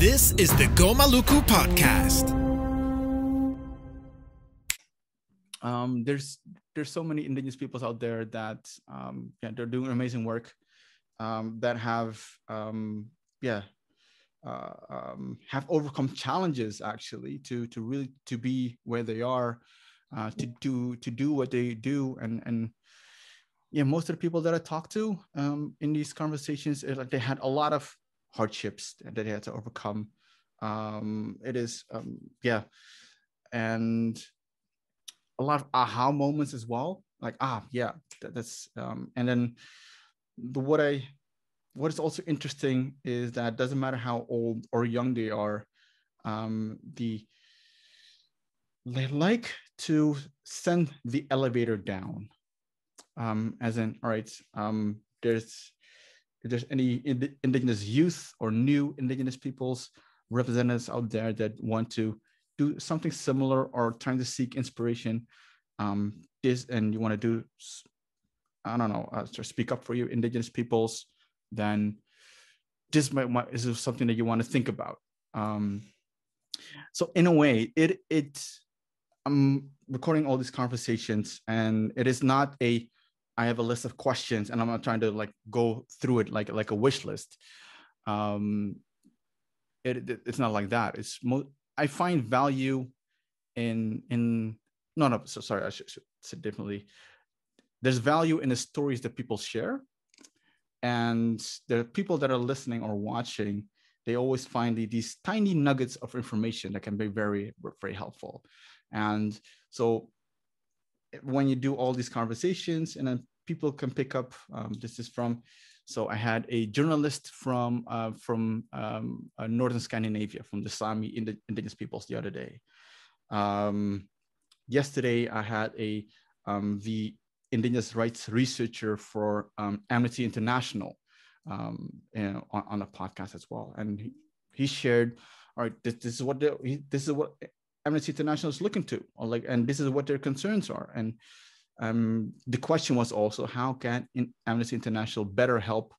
This is the Gomaluku podcast. Um, there's there's so many indigenous peoples out there that um, yeah they're doing amazing work um, that have um, yeah uh, um, have overcome challenges actually to to really to be where they are uh, to do to do what they do and and yeah most of the people that I talk to um, in these conversations like they had a lot of hardships that they had to overcome. Um, it is um, yeah. And a lot of aha moments as well. Like ah yeah that, that's um, and then the, what i what is also interesting is that doesn't matter how old or young they are um, the they like to send the elevator down. Um, as in all right um, there's if there's any ind- indigenous youth or new indigenous peoples representatives out there that want to do something similar or trying to seek inspiration um, this and you want to do i don't know uh, to speak up for you indigenous peoples then this might, might is something that you want to think about. Um, so in a way it it i'm recording all these conversations and it is not a I have a list of questions and I'm not trying to like go through it like like a wish list. Um, it, it it's not like that. It's mo- I find value in in no no so sorry I should, should say differently. There's value in the stories that people share, and the people that are listening or watching, they always find the, these tiny nuggets of information that can be very very helpful, and so when you do all these conversations and then people can pick up. Um, this is from, so I had a journalist from uh, from um, uh, Northern Scandinavia, from the Sami indigenous peoples the other day. Um, yesterday, I had a um, the indigenous rights researcher for um, Amnesty International um, on, on, a podcast as well, and he, he shared, all right, this, this is what this is what Amnesty International is looking to, or like, and this is what their concerns are, and um, the question was also how can Amnesty International better help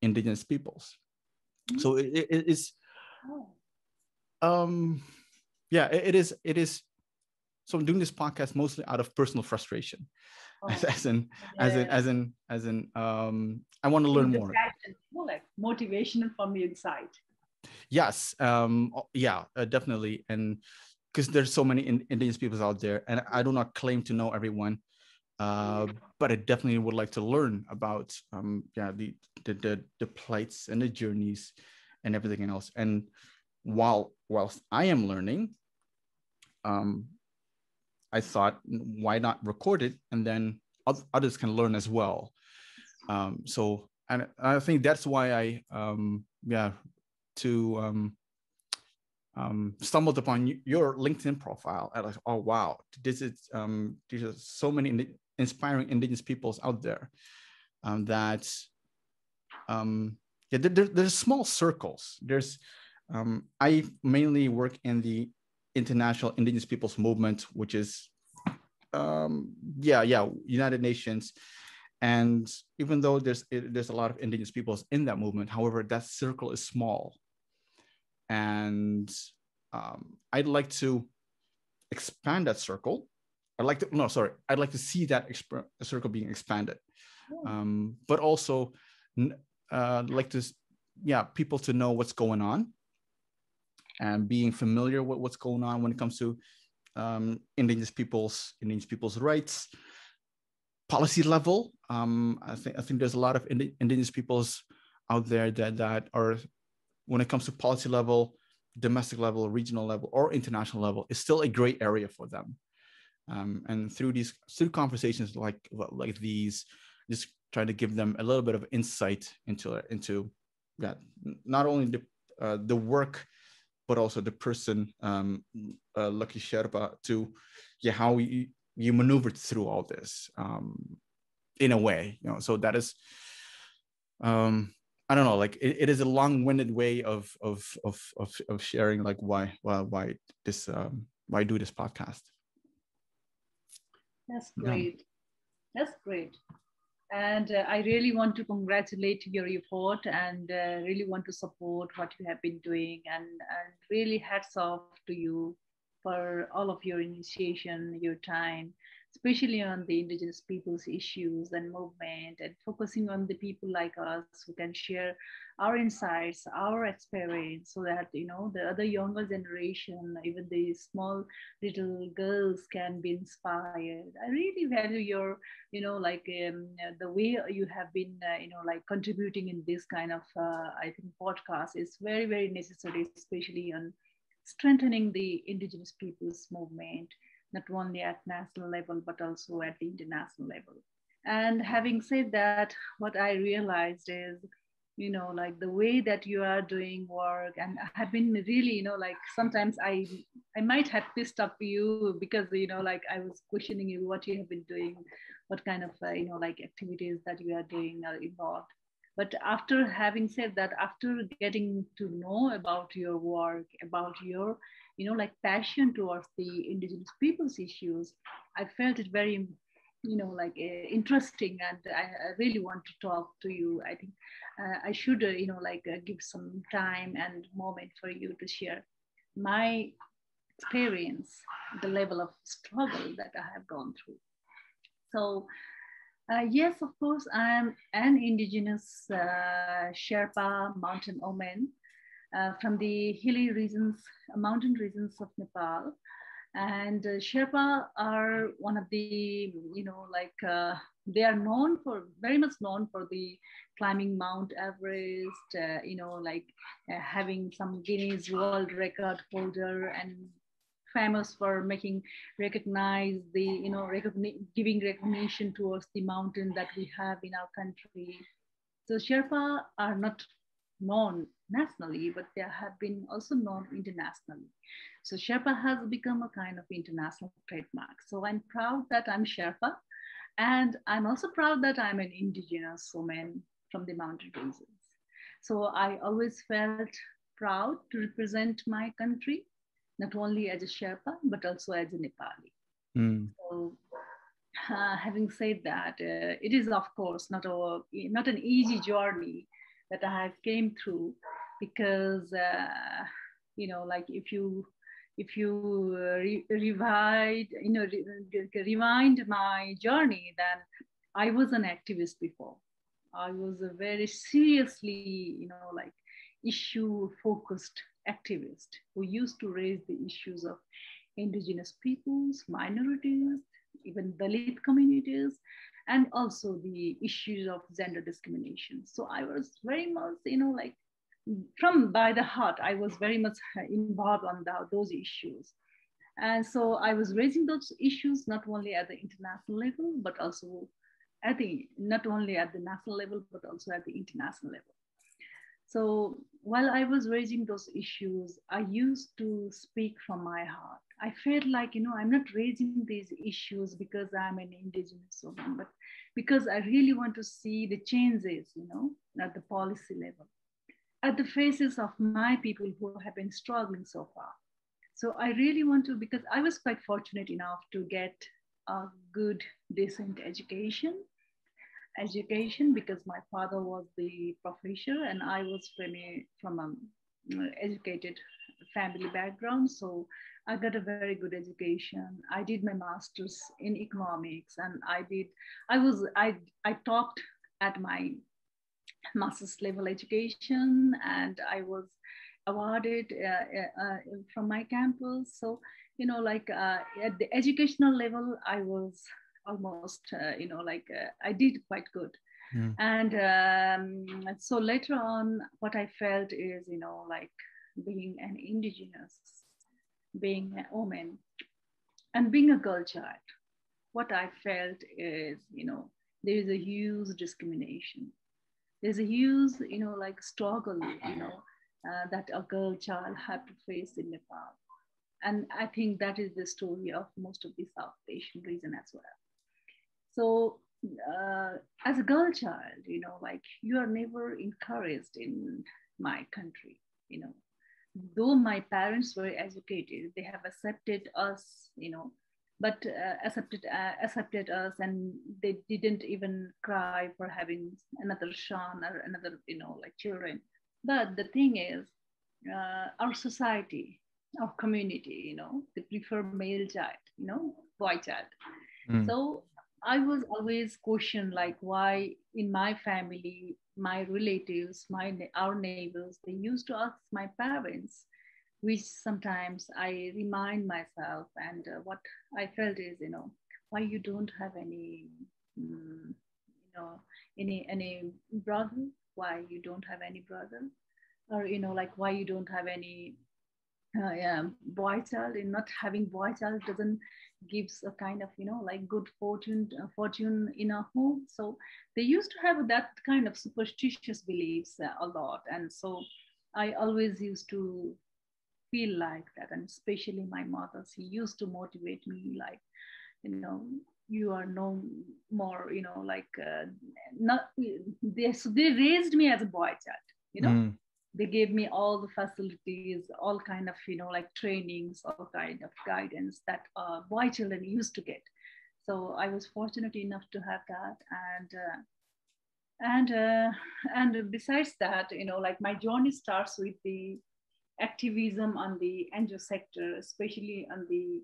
indigenous peoples? Mm-hmm. So it, it is, oh. um, yeah, it, it is. It is. So I'm doing this podcast mostly out of personal frustration, oh. as, as, in, yeah. as in, as in, as in, um, I want to learn more. More like motivational from the inside. Yes. Um. Yeah. Uh, definitely. And because there's so many in, indigenous peoples out there, and I do not claim to know everyone uh, but I definitely would like to learn about um, yeah the, the, the the plights and the journeys and everything else. And while whilst I am learning, um, I thought why not record it and then others can learn as well. Um, so and I think that's why I um, yeah to um, um, stumbled upon your LinkedIn profile. And like, oh wow, this is um, there's so many inspiring indigenous peoples out there um, that um, yeah, there, there's small circles. There's um, I mainly work in the international indigenous peoples movement, which is um, yeah, yeah, United Nations. And even though there's there's a lot of indigenous peoples in that movement, however, that circle is small. And um, I'd like to expand that circle. I'd like to no sorry I'd like to see that exp- circle being expanded, um, but also uh, like to yeah people to know what's going on, and being familiar with what's going on when it comes to um, indigenous peoples indigenous people's rights, policy level. Um, I think I think there's a lot of ind- indigenous peoples out there that that are when it comes to policy level domestic level regional level or international level is still a great area for them. Um, and through these through conversations like like these just trying to give them a little bit of insight into into yeah not only the uh, the work but also the person um, uh, lucky sherpa to yeah how you, you maneuvered through all this um, in a way you know so that is um i don't know like it, it is a long-winded way of of of of, of sharing like why why why this um why do this podcast that's great. Yeah. That's great. And uh, I really want to congratulate your report and uh, really want to support what you have been doing. And, and really hats off to you for all of your initiation, your time, especially on the indigenous people's issues and movement and focusing on the people like us who can share our insights our experience so that you know the other younger generation even the small little girls can be inspired. I really value your you know like um, the way you have been uh, you know like contributing in this kind of uh, i think podcast is very very necessary especially on strengthening the indigenous peoples movement not only at national level, but also at the international level. And having said that, what I realized is, you know, like the way that you are doing work, and I have been really, you know, like sometimes I, I might have pissed up you because, you know, like I was questioning you what you have been doing, what kind of, uh, you know, like activities that you are doing are involved. But after having said that, after getting to know about your work, about your you know, like passion towards the indigenous people's issues, I felt it very, you know, like uh, interesting, and I, I, really want to talk to you. I think uh, I should, uh, you know, like uh, give some time and moment for you to share my experience, the level of struggle that I have gone through. So. Uh, yes, of course, I'm an indigenous uh, Sherpa mountain woman uh, from the hilly regions, mountain regions of Nepal. And uh, Sherpa are one of the, you know, like uh, they are known for, very much known for the climbing Mount Everest, uh, you know, like uh, having some Guinness World Record holder and famous for making recognize the, you know, recogni- giving recognition towards the mountain that we have in our country. So Sherpa are not known nationally, but they have been also known internationally. So Sherpa has become a kind of international trademark. So I'm proud that I'm Sherpa. And I'm also proud that I'm an indigenous woman from the mountain regions. So I always felt proud to represent my country, not only as a Sherpa, but also as a Nepali. Mm. So uh, having said that, uh, it is of course not a not an easy journey that I have came through because uh, you know like if you if you uh, re- revive you know re- rewind my journey then I was an activist before. I was a very seriously you know like issue focused activist who used to raise the issues of indigenous peoples minorities even Dalit communities and also the issues of gender discrimination. So I was very much, you know, like from by the heart, I was very much involved on the, those issues. And so I was raising those issues not only at the international level, but also at the not only at the national level, but also at the international level. So while I was raising those issues, I used to speak from my heart. I felt like, you know, I'm not raising these issues because I'm an indigenous woman, but because I really want to see the changes, you know, at the policy level, at the faces of my people who have been struggling so far. So I really want to, because I was quite fortunate enough to get a good, decent education education because my father was the professor and I was from a, from an uh, educated family background. So I got a very good education. I did my master's in economics and I did, I was, I, I topped at my master's level education and I was awarded uh, uh, from my campus. So, you know, like uh, at the educational level, I was almost, uh, you know, like uh, I did quite good. Mm. And um, so later on, what I felt is, you know, like being an indigenous, being a woman, and being a girl child, what I felt is, you know, there is a huge discrimination. There's a huge, you know, like struggle, you know, uh, that a girl child had to face in Nepal. And I think that is the story of most of the South Asian region as well. So uh, as a girl child, you know, like you are never encouraged in my country, you know. Though my parents were educated, they have accepted us, you know, but uh, accepted uh, accepted us and they didn't even cry for having another son or another you know like children but the thing is uh, our society our community you know they prefer male child you know boy child mm. so i was always questioned like why in my family my relatives my our neighbors they used to ask my parents which sometimes I remind myself. And uh, what I felt is, you know, why you don't have any, um, you know, any any brother? Why you don't have any brother? Or you know, like why you don't have any uh, yeah, boy child? And not having boy child doesn't gives a kind of you know like good fortune uh, fortune in a home. So they used to have that kind of superstitious beliefs uh, a lot, and so I always used to feel like that and especially my mother she used to motivate me like you know you are no more you know like uh, not they so they raised me as a boy child you know mm. They gave me all the facilities all kind of you know like trainings all kind of guidance that uh, boy children used to get so i was fortunate enough to have that and uh, and uh, and besides that you know like my journey starts with the activism on the NGO sector, especially on the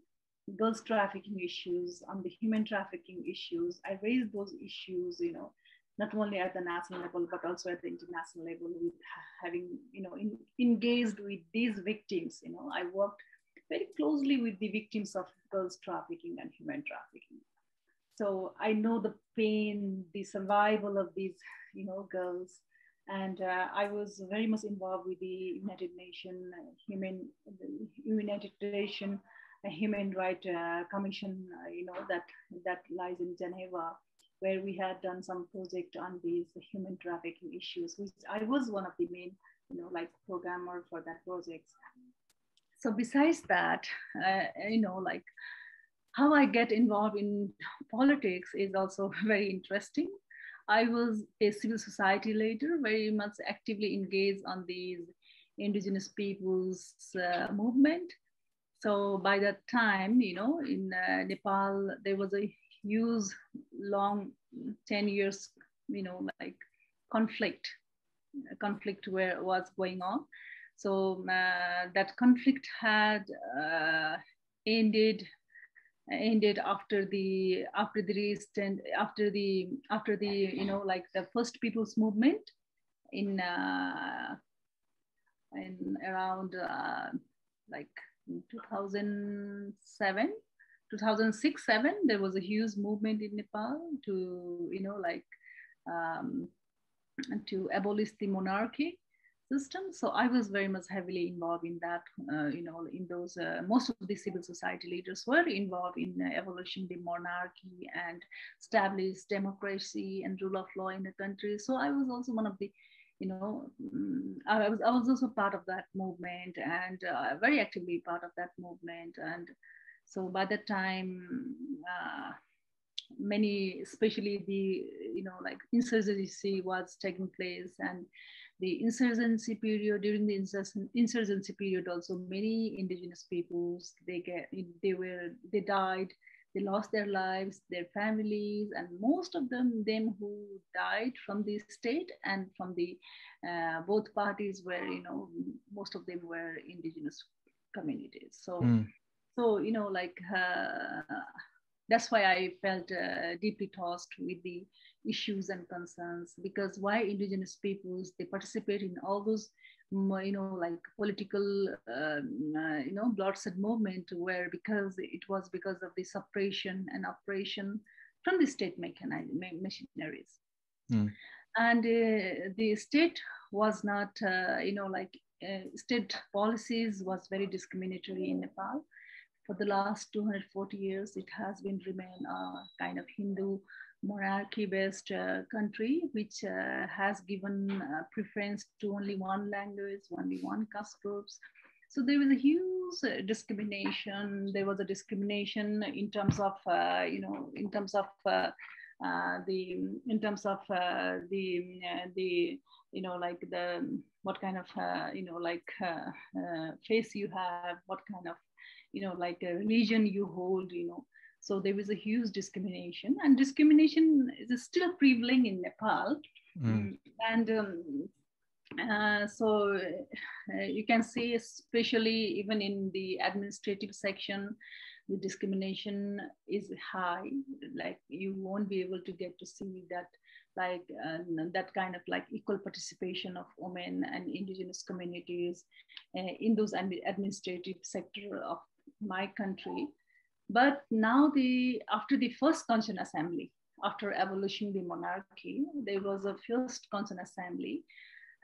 girls trafficking issues, on the human trafficking issues. I raised those issues, you know, not only at the national level, but also at the international level with having, you know, in, engaged with these victims. You know, I worked very closely with the victims of girls trafficking and human trafficking. So I know the pain, the survival of these, you know, girls and uh, I was very much involved with the United Nations uh, Human United Nations uh, Human Rights uh, Commission, uh, you know that that lies in Geneva, where we had done some project on these human trafficking issues. Which I was one of the main, you know, like programmer for that project. So besides that, uh, you know, like how I get involved in politics is also very interesting I was a civil society leader, very much actively engaged on these indigenous peoples uh, movement. So by that time, you know, in uh, Nepal, there was a huge, long, 10 years, you know, like conflict, conflict where was going on. So uh, that conflict had uh, ended ended after the after the recent after the after the you know like the first people's movement in uh, in around uh, like 2007 2006 7 there was a huge movement in nepal to you know like um, to abolish the monarchy system. So I was very much heavily involved in that, uh, you know, in those, uh, most of the civil society leaders were involved in uh, evolution the monarchy and establish democracy and rule of law in the country. So I was also one of the, you know, um, I, was, I was also part of that movement and uh, very actively part of that movement. And so by that time, uh, many, especially the, you know, like insurgency was taking place and the insurgency period, during the insurgency period also, many indigenous peoples, they get, they were, they died, they lost their lives, their families, and most of them, them who died from the state and from the, uh, both parties were, you know, most of them were indigenous communities. So, mm. So, you know, like, uh, that's why I felt uh, deeply tossed with the issues and concerns because why indigenous peoples they participate in all those you know like political um, uh, you know bloodshed movement where because it was because of the suppression and oppression from the state machineries mm. and uh, the state was not uh, you know like uh, state policies was very discriminatory in nepal for the last 240 years it has been remain a kind of hindu monarchy-based uh, country, which uh, has given uh, preference to only one language, only one caste groups. So there was a huge uh, discrimination. There was a discrimination in terms of, uh, you know, in terms of uh, the in terms of the the you know like the what kind of you know like face you have, what kind of you know like a religion you hold, you know. So there was a huge discrimination, and discrimination is still prevailing in Nepal. Mm. And um, uh, so uh, you can see, especially even in the administrative section, the discrimination is high. Like you won't be able to get to see that, like uh, that kind of like equal participation of women and indigenous communities uh, in those administrative sector of my country. But now the after the first Constituent Assembly, after abolishing the monarchy, there was a first Constituent Assembly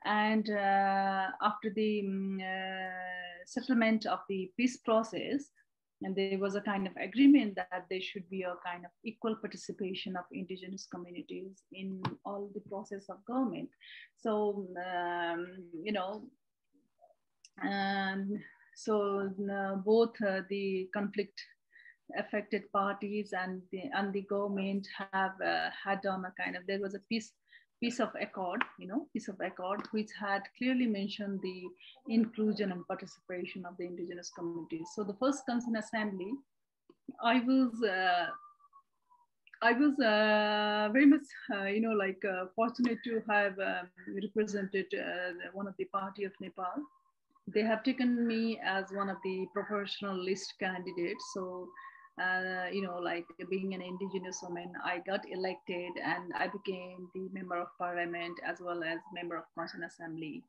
and uh, after the um, uh, settlement of the peace process, and there was a kind of agreement that there should be a kind of equal participation of indigenous communities in all the process of government. So, um, you know, and so both uh, the conflict affected parties and the, and the government have uh, had on a kind of, there was a peace piece of accord, you know, piece of accord, which had clearly mentioned the inclusion and participation of the indigenous communities. So the first Constituent Assembly, I was, uh, I was uh, very much, uh, you know, like uh, fortunate to have um, represented one of the party of Nepal. They have taken me as one of the professional list candidates. So uh, you know, like being an indigenous woman, I got elected and I became the member of parliament as well as member of Constituent Assembly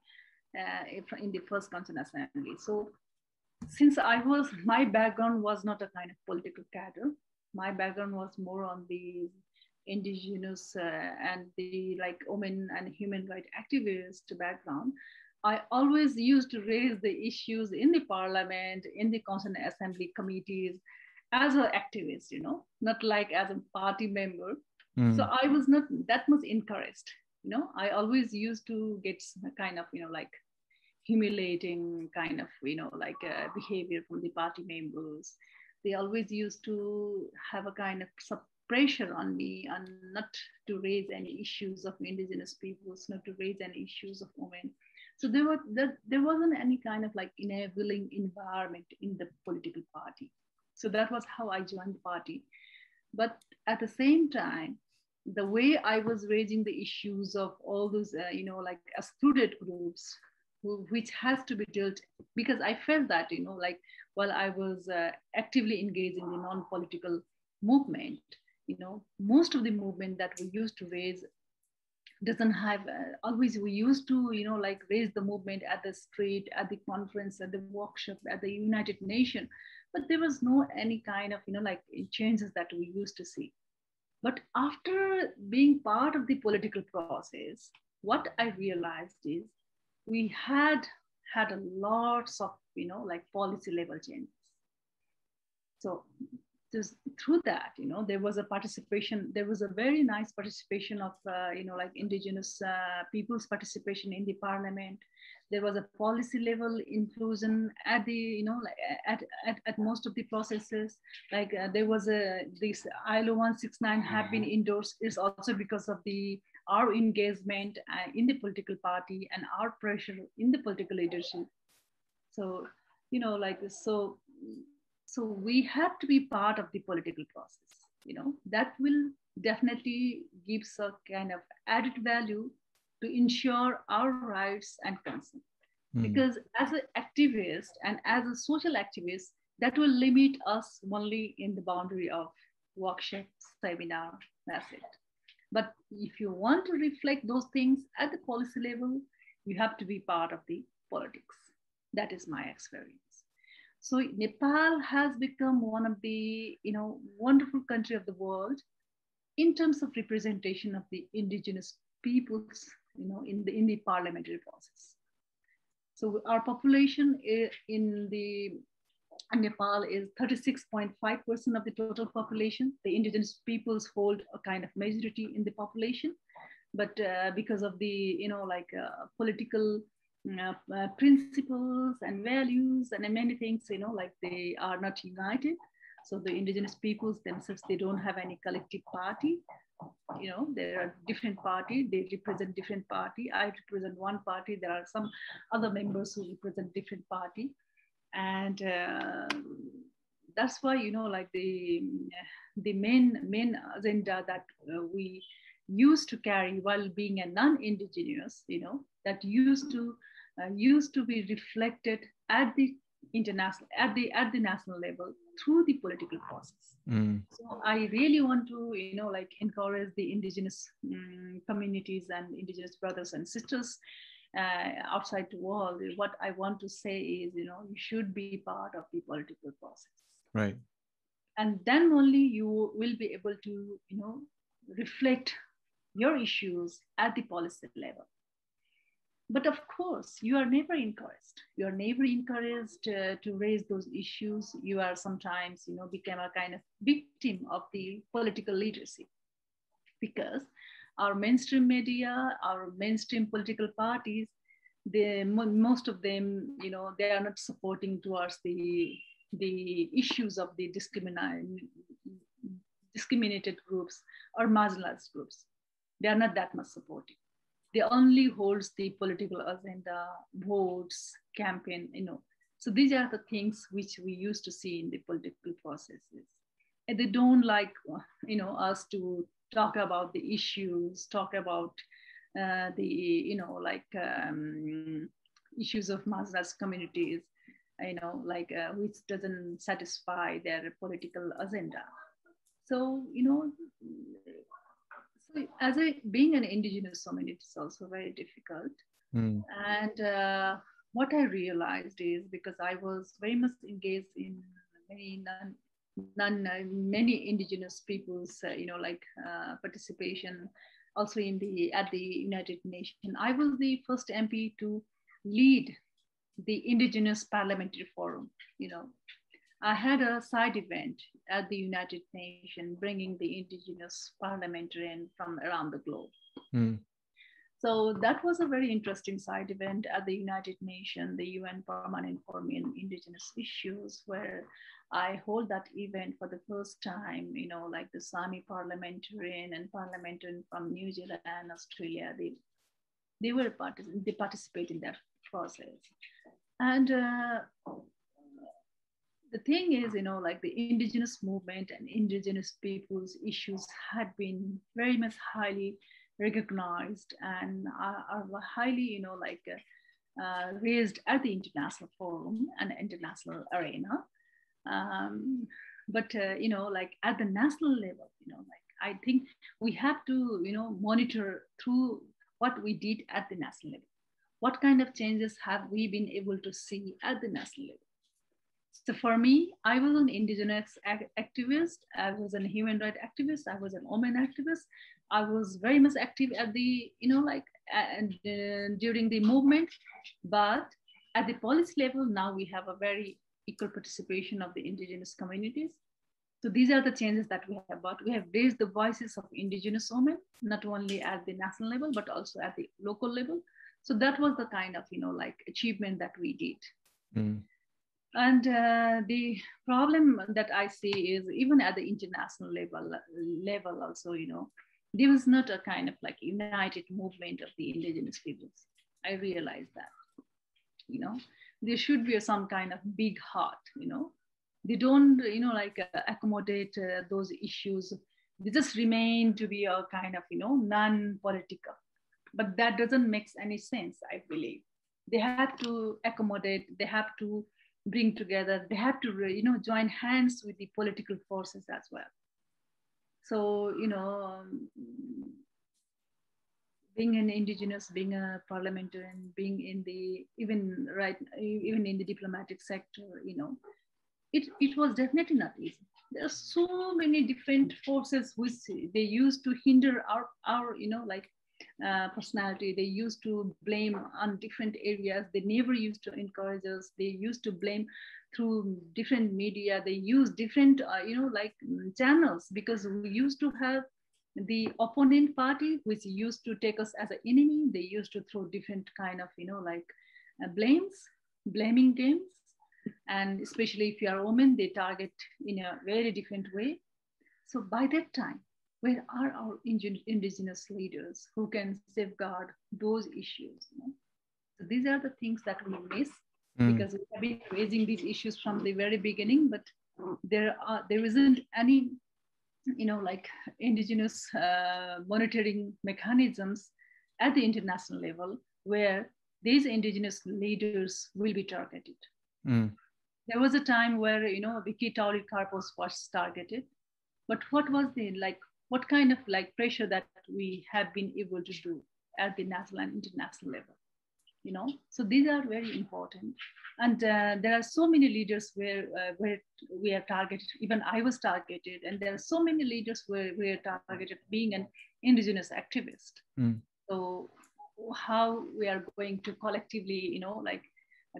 uh, in the first Constituent Assembly. So since I was, my background was not a kind of political cadre. My background was more on the indigenous uh, and the like women and human rights activist background. I always used to raise the issues in the parliament, in the Constituent Assembly committees, as an activist, you know, not like as a party member. Mm. So I was not that much encouraged. You know, I always used to get kind of, you know, like humiliating kind of, you know, like uh, behavior from the party members. They always used to have a kind of pressure on me and not to raise any issues of indigenous peoples, not to raise any issues of women. So there was that there wasn't any kind of like enabling environment in the political party. So that was how I joined the party. But at the same time, the way I was raising the issues of all those, uh, you know, like excluded groups, who, which has to be dealt, because I felt that, you know, like while I was uh, actively engaged in the non-political movement, you know, most of the movement that we used to raise doesn't have uh, always we used to you know like raise the movement at the street at the conference at the workshop at the united nation. But there was no any kind of you know like changes that we used to see. But after being part of the political process what i realized is we had had a lots of you know like policy level changes. So just through that you know there was a participation there was a very nice participation of uh, you know like indigenous uh, people's participation in the parliament. There was a policy level inclusion at the you know like at, at, at most of the processes. Like uh, there was a this ilo 169 have been mm-hmm. endorsed is also because of the our engagement uh, in the political party and our pressure in the political leadership. So you know like so so we have to be part of the political process you know that will definitely gives a kind of added value to ensure our rights and consent. Mm. Because as an activist and as a social activist, that will limit us only in the boundary of workshop, seminar, that's it. But if you want to reflect those things at the policy level, you have to be part of the politics. That is my experience. So Nepal has become one of the you know wonderful country of the world in terms of representation of the indigenous peoples you know, in the, in the parliamentary process. So our population in the Nepal is 36.5% of the total population. The indigenous peoples hold a kind of majority in the population, but uh, because of the, you know, like uh, political uh, principles and values and many things, you know, like they are not united. So the indigenous peoples themselves, they don't have any collective party. you know there are different party they represent different party i represent one party there are some other members who represent different party and uh, that's why you know like the the main main agenda that uh, we used to carry while being a non-indigenous you know that used to uh, used to be reflected at the international at the at the national level through the political process Mm. so i really want to you know like encourage the indigenous um, communities and indigenous brothers and sisters uh, outside the world what i want to say is you know you should be part of the political process Right. and then only you will be able to you know reflect your issues at the policy level. But of course you are never encouraged. You are never encouraged uh, to raise those issues. You are sometimes you know become a kind of victim of the political leadership. Because our mainstream media our mainstream political parties the most of them you know they are not supporting towards the the issues of the discriminated discriminated groups or marginalized groups they are not that much supportive they only holds the political agenda, votes, campaign, you know. So these are the things which we used to see in the political processes. And they don't like, you know, us to talk about the issues, talk about uh, the, you know, like um, issues of marginalized communities, you know, like uh, which doesn't satisfy their political agenda. So, you know, so as a being an indigenous woman, it's also very difficult. Mm. And uh, what I realized is because I was very much engaged in many non, non uh, many indigenous people's, uh, you know, like uh, participation, also in the at the United Nations. I was the first MP to lead the Indigenous Parliamentary Forum, you know, I had a side event at the United Nations bringing the indigenous parliamentarian from around the globe. Mm. So that was a very interesting side event at the United Nations, the UN Permanent Forum in Indigenous Issues, where I hold that event for the first time, you know, like the Sami parliamentarian and parliamentarian from New Zealand and Australia, they, they were partic- they participate in that process. And uh, the thing is, you know, like the indigenous movement and indigenous people's issues had been very much highly recognized and are, are highly, you know, like uh, raised at the international forum and international arena. Um, but, uh, you know, like at the national level, you know, like I think we have to, you know, monitor through what we did at the national level. What kind of changes have we been able to see at the national level? So for me, I was an indigenous activist. I was a human rights activist. I was an woman activist. I was very much active at the, you know, like and uh, during the movement. But at the policy level, now we have a very equal participation of the indigenous communities. So these are the changes that we have brought. We have raised the voices of indigenous women, not only at the national level, but also at the local level. So that was the kind of, you know, like achievement that we did. Mm. And uh, the problem that I see is even at the international level, level also, you know, there was not a kind of like united movement of the indigenous peoples. I realize that, you know, there should be some kind of big heart, you know. They don't, you know, like uh, accommodate uh, those issues. They just remain to be a kind of, you know, non-political. But that doesn't make any sense, I believe. They have to accommodate, they have to bring together they have to you know join hands with the political forces as well. So you know um, being an indigenous being a parliamentarian being in the even right even in the diplomatic sector you know it, it was definitely not easy. There are so many different forces which they use to hinder our our you know like uh, personality. They used to blame on different areas. They never used to encourage us. They used to blame through different media. They use different, uh, you know, like mm, channels because we used to have the opponent party, which used to take us as an enemy. They used to throw different kind of, you know, like uh, blames, blaming games. And especially if you are a woman, they target in a very different way. So by that time, where are our indigenous leaders who can safeguard those issues? You know? So these are the things that we miss mm. because we have been raising these issues from the very beginning, but there are there isn't any, you know, like indigenous uh, monitoring mechanisms at the international level where these indigenous leaders will be targeted. Mm. There was a time where you know Vicky Tauli-Corpuz was targeted, but what was the like? What kind of like pressure that we have been able to do at the national and international level? You know, so these are very important, and uh, there are so many leaders where uh, where we are targeted. Even I was targeted, and there are so many leaders where we are targeted being an indigenous activist. Mm. So how we are going to collectively, you know, like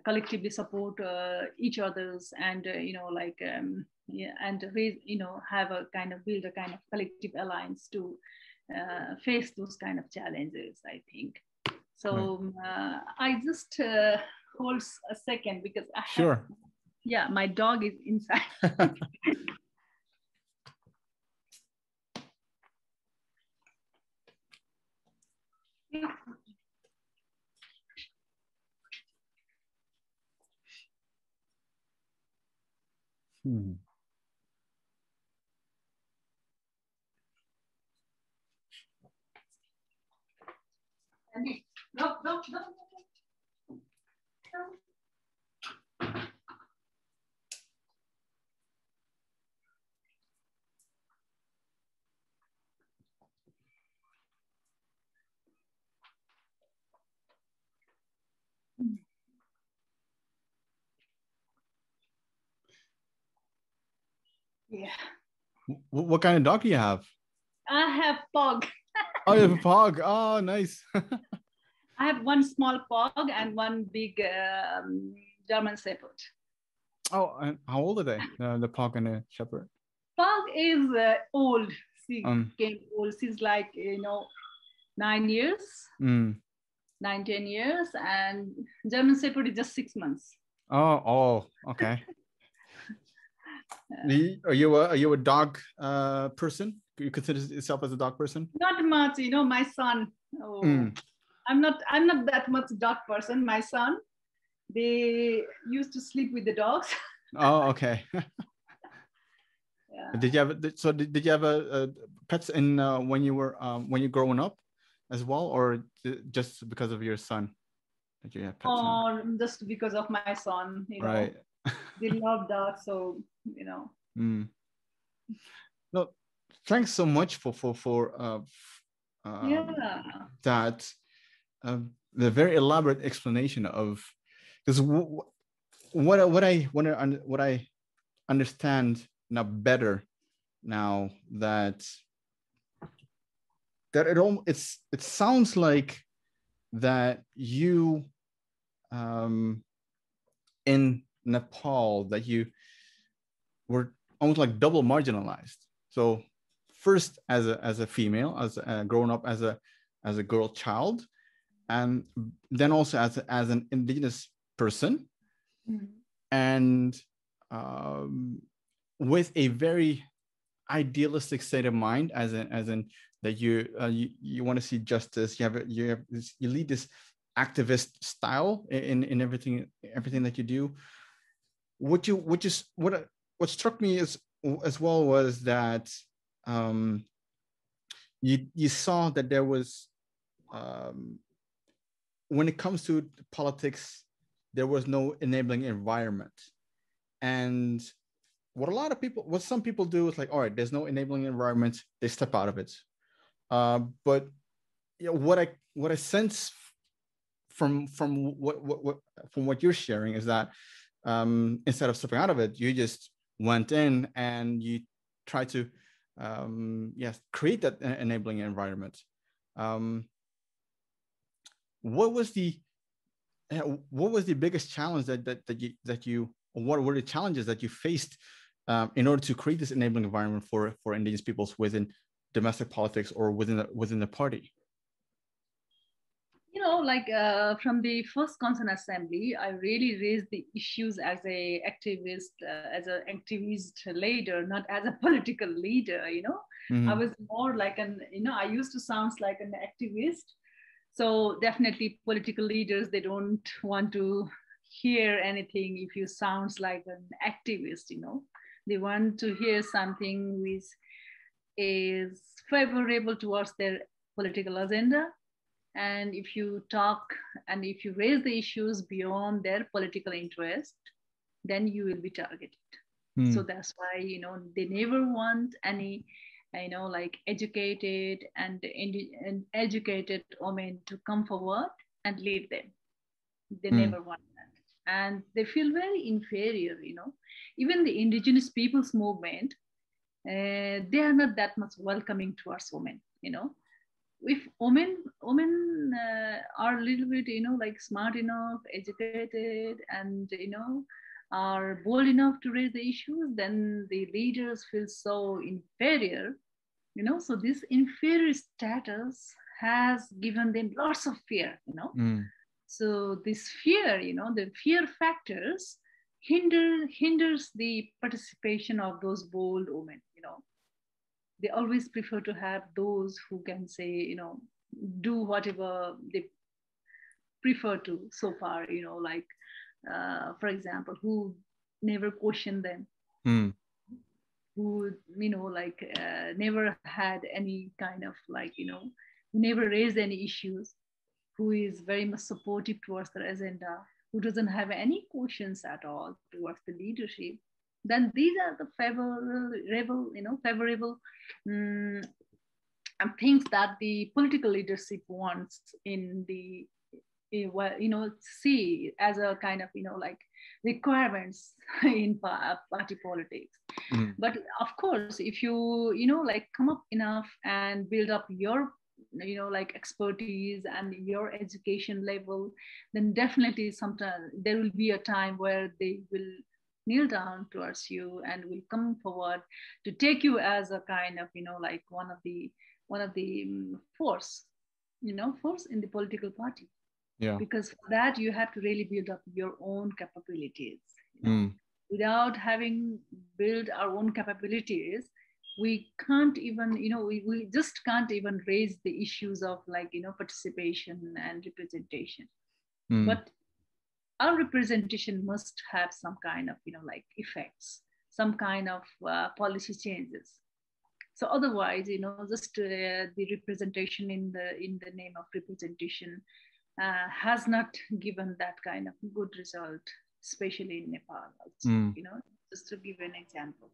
collectively support uh, each others and uh, you know like um, yeah, and raise you know have a kind of build a kind of collective alliance to uh, face those kind of challenges i think. So right. um, uh, i just uh, hold a second because I have, sure. Yeah my dog is inside Hmm. No, no, no. Yeah. What, what kind of dog do you have? I have pug. oh, you have a pug. Oh, nice. I have one small pug and one big um, German Shepherd. Oh, and how old are they? Uh, the pug and the shepherd. Pug is uh, old. She um, came old. She's like you know nine years, mm. nine ten years, and German Shepherd is just six months. Oh, oh, okay. Are you a, are you a dog uh, person? You consider yourself as a dog person? Not much. You know, my son. Oh, mm. I'm not. I'm not that much a dog person. My son, they used to sleep with the dogs. oh, okay. yeah. Did you have so? Did, did you have a, a pets in uh, when you were um, when you growing up as well, or just because of your son that you have pets? Oh, just because of my son. You know? Right. they love dogs, so you know. Mm. No, thanks so much for for for uh, um, yeah. that uh, the very elaborate explanation of because what what I what I what I understand now better now that that it all it's it sounds like that you um in Nepal that you were almost like double marginalized. So first as a as a female, as a, growing up as a as a girl child, and then also as a, as an indigenous person, mm-hmm. and um, with a very idealistic state of mind, as in as in that you uh, you, you want to see justice. You have you have this, you lead this activist style in in everything everything that you do. What you what just what what struck me as as well was that um, you you saw that there was um, when it comes to politics, there was no enabling environment, and what a lot of people, what some people do is like, all right, there's no enabling environment, they step out of it. Uh, but you know, what I what I sense from from what, what, what from what you're sharing is that um, instead of stepping out of it, you just went in and you try to um, yes create that enabling environment. Um, what was the what was the biggest challenge that that, that you that you what were the challenges that you faced um, in order to create this enabling environment for for indigenous peoples within domestic politics or within the, within the party you know like uh, from the first constituent assembly i really raised the issues as a activist uh, as an activist leader not as a political leader you know? Mm-hmm. i was more like an you know i used to sound like an activist. So definitely political leaders they don't want to hear anything if you sounds like an activist you know? They want to hear something which is favorable towards their political agenda and if you talk and if you raise the issues beyond their political interest then you will be targeted. Mm. so that's why you know they never want any you know like educated and, and educated women to come forward and lead them. They mm. never want that. And they feel very inferior you know. Even the indigenous peoples movement uh, they are not that much welcoming towards women you know if women women uh, are a little bit you know like smart enough educated and you know are bold enough to raise the issues then the leaders feel so inferior you know. So this inferior status has given them lots of fear you know. Mm. so this fear you know the fear factors hinder hinders the participation of those bold women you know they always prefer to have those who can say you know do whatever they prefer to so far you know like uh, for example who never question them mm. who you know like uh, never had any kind of like you know never raised any issues who is very much supportive towards their agenda who doesn't have any questions at all towards the leadership then these are the favorable, you know, favorable um, things that the political leadership wants in the, you know, see as a kind of, you know, like requirements in party politics. Mm. But of course, if you, you know, like come up enough and build up your you know like expertise and your education level then definitely sometimes there will be a time where they will kneel down towards you and will come forward to take you as a kind of you know like one of the one of the um, force you know force in the political party yeah because for that you have to really build up your own capabilities you know? mm. without having built our own capabilities we can't even you know we, we just can't even raise the issues of like you know participation and representation mm. but our representation must have some kind of you know like effects some kind of uh, policy changes so otherwise you know just uh, the representation in the in the name of representation uh, has not given that kind of good result especially in nepal also, mm. you know just to give an example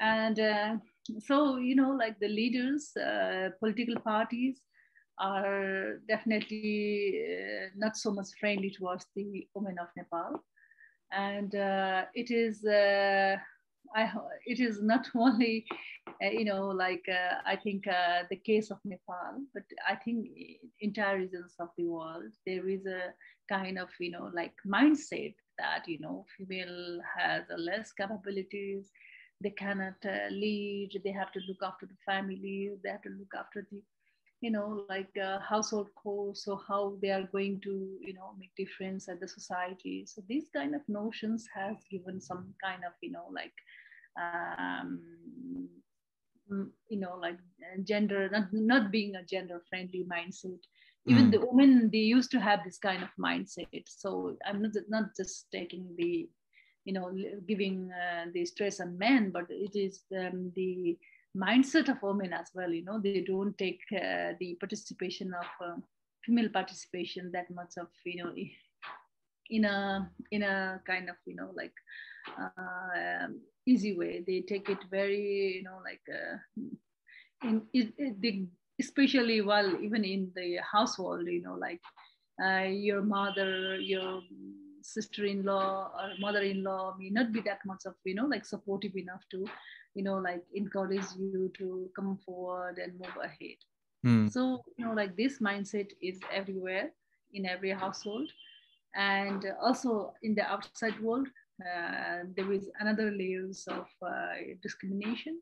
and uh, so you know like the leaders uh, political parties are definitely uh, not so much friendly towards the women of Nepal. And uh, it is, uh, I, it is not only, uh, you know, like uh, I think uh, the case of Nepal, but I think entire regions of the world, there is a kind of, you know, like mindset that, you know, female has less capabilities, they cannot lead, they have to look after the family, they have to look after the you know like uh, household chores or how they are going to you know make difference at the society. So these kind of notions has given some kind of you know like um, you know like gender not, not being a gender friendly mindset. Even mm. the women they used to have this kind of mindset. So i'm not, not just taking the you know giving uh, the stress on men but it is um, the mindset of women as well you know they don't take uh, the participation of uh, female participation that much of you know in a in a kind of you know like uh, easy way. They take it very you know like uh, in it, it, they, especially while even in the household you know like uh, your mother your sister-in-law or mother-in-law may not be that much of you know like supportive enough to you know like encourage you to come forward and move ahead mm. so you know like this mindset is everywhere in every household and also in the outside world uh, there is another layers of uh, discrimination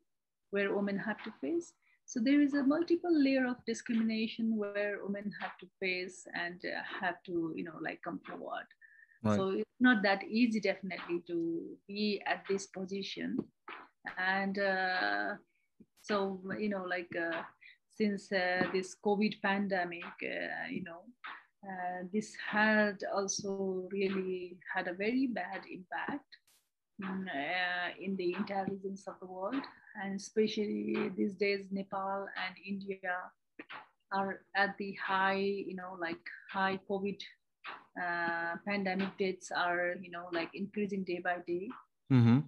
where women have to face So there is a multiple layer of discrimination where women have to face and uh, have to, you know, like come forward. Right. So it's not that easy, definitely, to be at this position. And uh, so, you know, like uh, since uh, this COVID pandemic, uh, you know, uh, this had also really had a very bad impact uh, in the entire regions of the world, and especially these days, Nepal and India are at the high, you know, like high COVID pandemic deaths are, you know, like increasing day by day. Mm-hmm.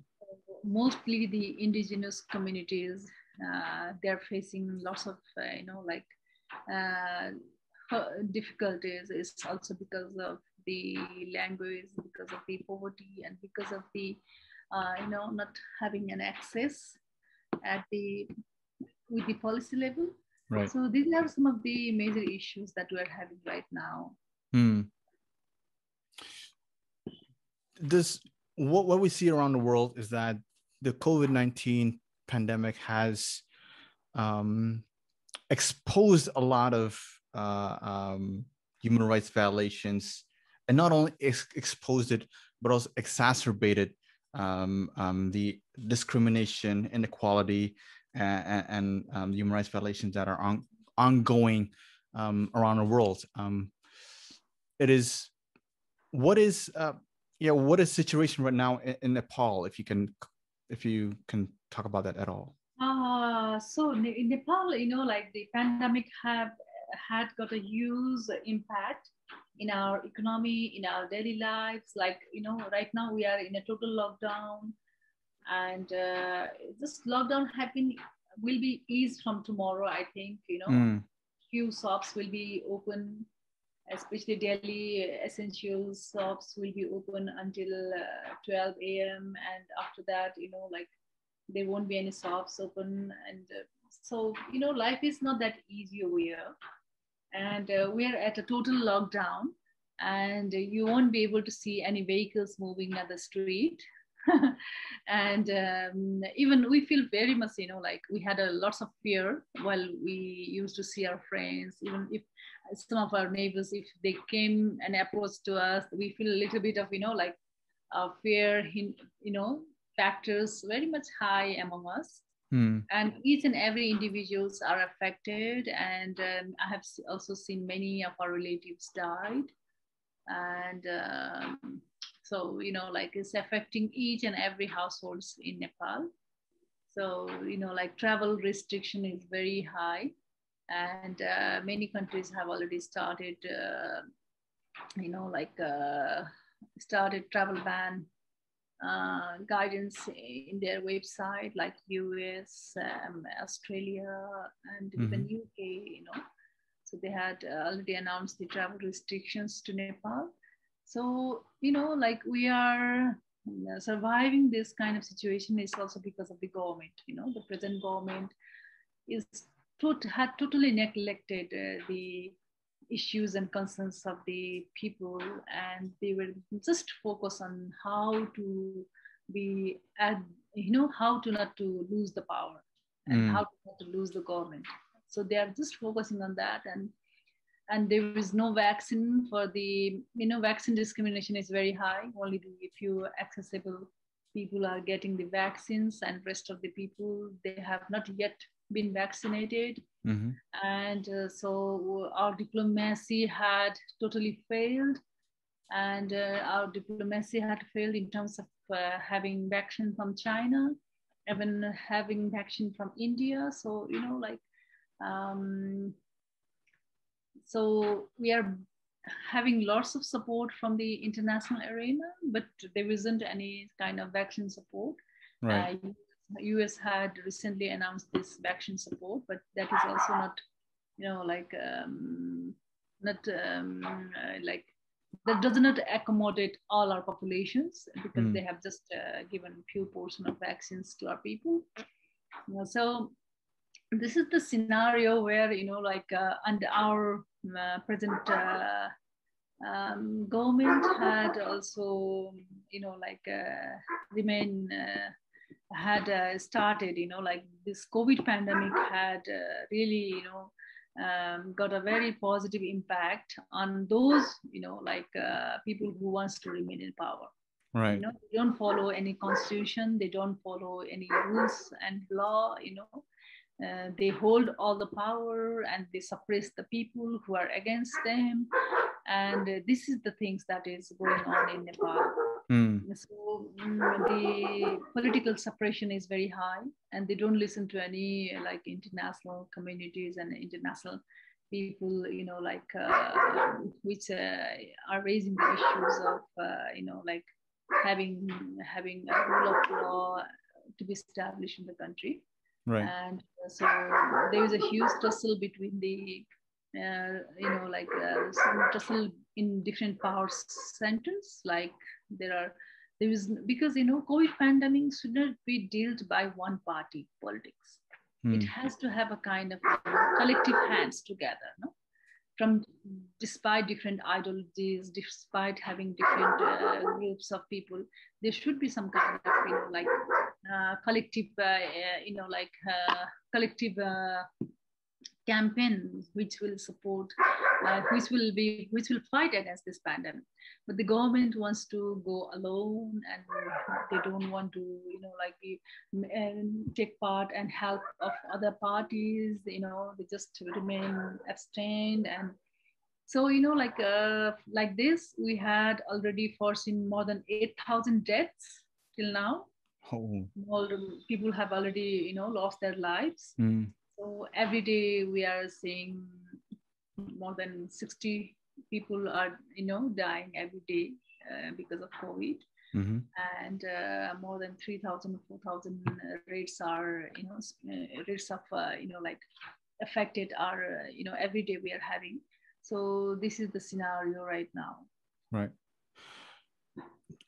Mostly the indigenous communities, uh, they're facing lots of, uh, you know, like uh, difficulties. Is also because of the language, because of the poverty, and because of the uh, you know not having an access at the with the policy level. Right. So these are some of the major issues that we are having right now. Hmm. This what what we see around the world is that the COVID nineteen pandemic has um, exposed a lot of uh, um, human rights violations and not only ex- exposed it, but also exacerbated um, um, the discrimination, inequality, and, and um, human rights violations that are on, ongoing um, around the world. It is what is uh, yeah what is situation right now in, in, Nepal? If you can if you can talk about that at all. Uh, so in Nepal, you know, like the pandemic have had got a huge impact in our economy, in our daily lives. Like, you know, right now we are in a total lockdown and uh, this lockdown have been will be eased from tomorrow, I think, you know, mm. few shops will be open, especially daily essential shops will be open until uh, 12 a.m. And after that, you know, like there won't be any shops open. And uh, so, you know, life is not that easy over here and uh, we're at a total lockdown and you won't be able to see any vehicles moving at the street and um, even we feel very much you know like we had a lots of fear while we used to see our friends even if some of our neighbors if they came and approached to us we feel a little bit of you know like uh, fear you know factors very much high among us Hmm. And each and every individuals are affected. And um, I have also seen many of our relatives died. And um, so, you know, like it's affecting each and every households in Nepal. So, you know, like travel restriction is very high. And uh, many countries have already started, uh, you know, like uh, started travel ban uh, guidance in their website, like US, um, Australia, and mm-hmm. even UK. You know, so they had uh, already announced the travel restrictions to Nepal. So you know, like we are surviving this kind of situation is also because of the government. You know, the present government is tot- had totally neglected uh, the issues and concerns of the people and they were just focus on how to be at you know how to not to lose the power and mm. how to not to lose the government so they are just focusing on that and and there is no vaccine for the you know vaccine discrimination is very high only the few accessible people are getting the vaccines and rest of the people they have not yet been vaccinated. Mm-hmm. And uh, so our diplomacy had totally failed. And uh, our diplomacy had failed in terms of uh, having vaccine from China, even having vaccine from India. So, you know, like, um, so we are having lots of support from the international arena, but there isn't any kind of vaccine support. Right. Uh, US had recently announced this vaccine support, but that is also not, you know, like um, not um, uh, like that does not accommodate all our populations because mm. they have just uh, given few portion of vaccines to our people. You know, so this is the scenario where you know, like uh, under our uh, present uh, um, government had also, you know, like uh, remain had uh, started, you know, like this COVID pandemic had uh, really, you know, um, got a very positive impact on those, you know, like uh, people who wants to remain in power. Right. You know, they don't follow any constitution, they don't follow any rules and law, you know. Uh, they hold all the power and they suppress the people who are against them and uh, this is the things that is going on in nepal Mm. so mm, the political suppression is very high and they don't listen to any like international communities and international people you know like uh, which uh, are raising the issues of uh, you know like having having a rule of law to be established in the country Right. and so there is a huge tussle between the uh, you know like uh, some tussle in different power centers like there are there is because you know covid pandemic should not be dealt by one party politics it Mm. has to have a kind of collective hands together no? from despite different ideologies despite having different uh, groups of people there should be some kind of you know like uh, collective uh, uh, you know like uh, collective campaign which will support uh, which will be which will fight against this pandemic but the government wants to go alone and they don't want to you know like be, um, take part and help of other parties you know they just remain abstained and so you know like uh, like this we had already foreseen more than 8000 deaths till now Oh. all the people have already you know lost their lives Mm. So every day we are seeing more than 60 people are, you know, dying every day uh, because of COVID. hmm And uh, more than 3,000, 4,000 rates are, you know, uh, rates of, uh, you know, like affected are, uh, you know, every day we are having. So this is the scenario right now. Right.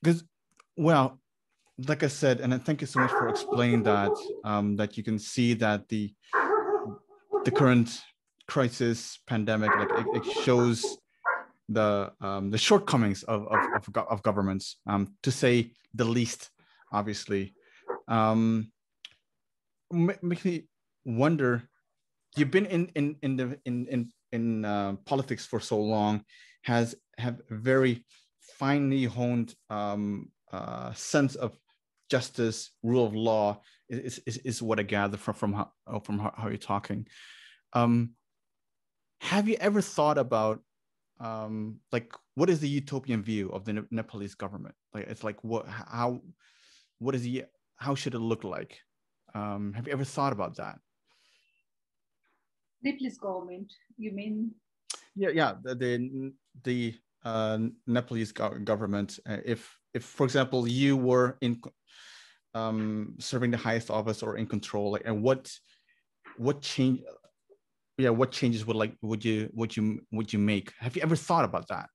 Because, well, like I said, and I thank you so much for explaining that. Um, that you can see that the the current crisis pandemic, like it, it shows the um, the shortcomings of of, of, go- of governments, um, to say the least. Obviously, um, ma- makes me wonder. You've been in in in the in in in uh, politics for so long, has have very finely honed um, uh, sense of justice, rule of law is, is, is what I gather from from how, oh, from how, how you're talking. Um, have you ever thought about um, like what is the utopian view of the Nepalese government? Like it's like what how what is the how should it look like? Um, have you ever thought about that? Nepalese government, you mean? Yeah, yeah. The the, the uh, Nepalese go- government, uh, if if for example you were in co- um, serving the highest office or in control, like, and what what change? Yeah, what changes would like would you would you would you make? Have you ever thought about that?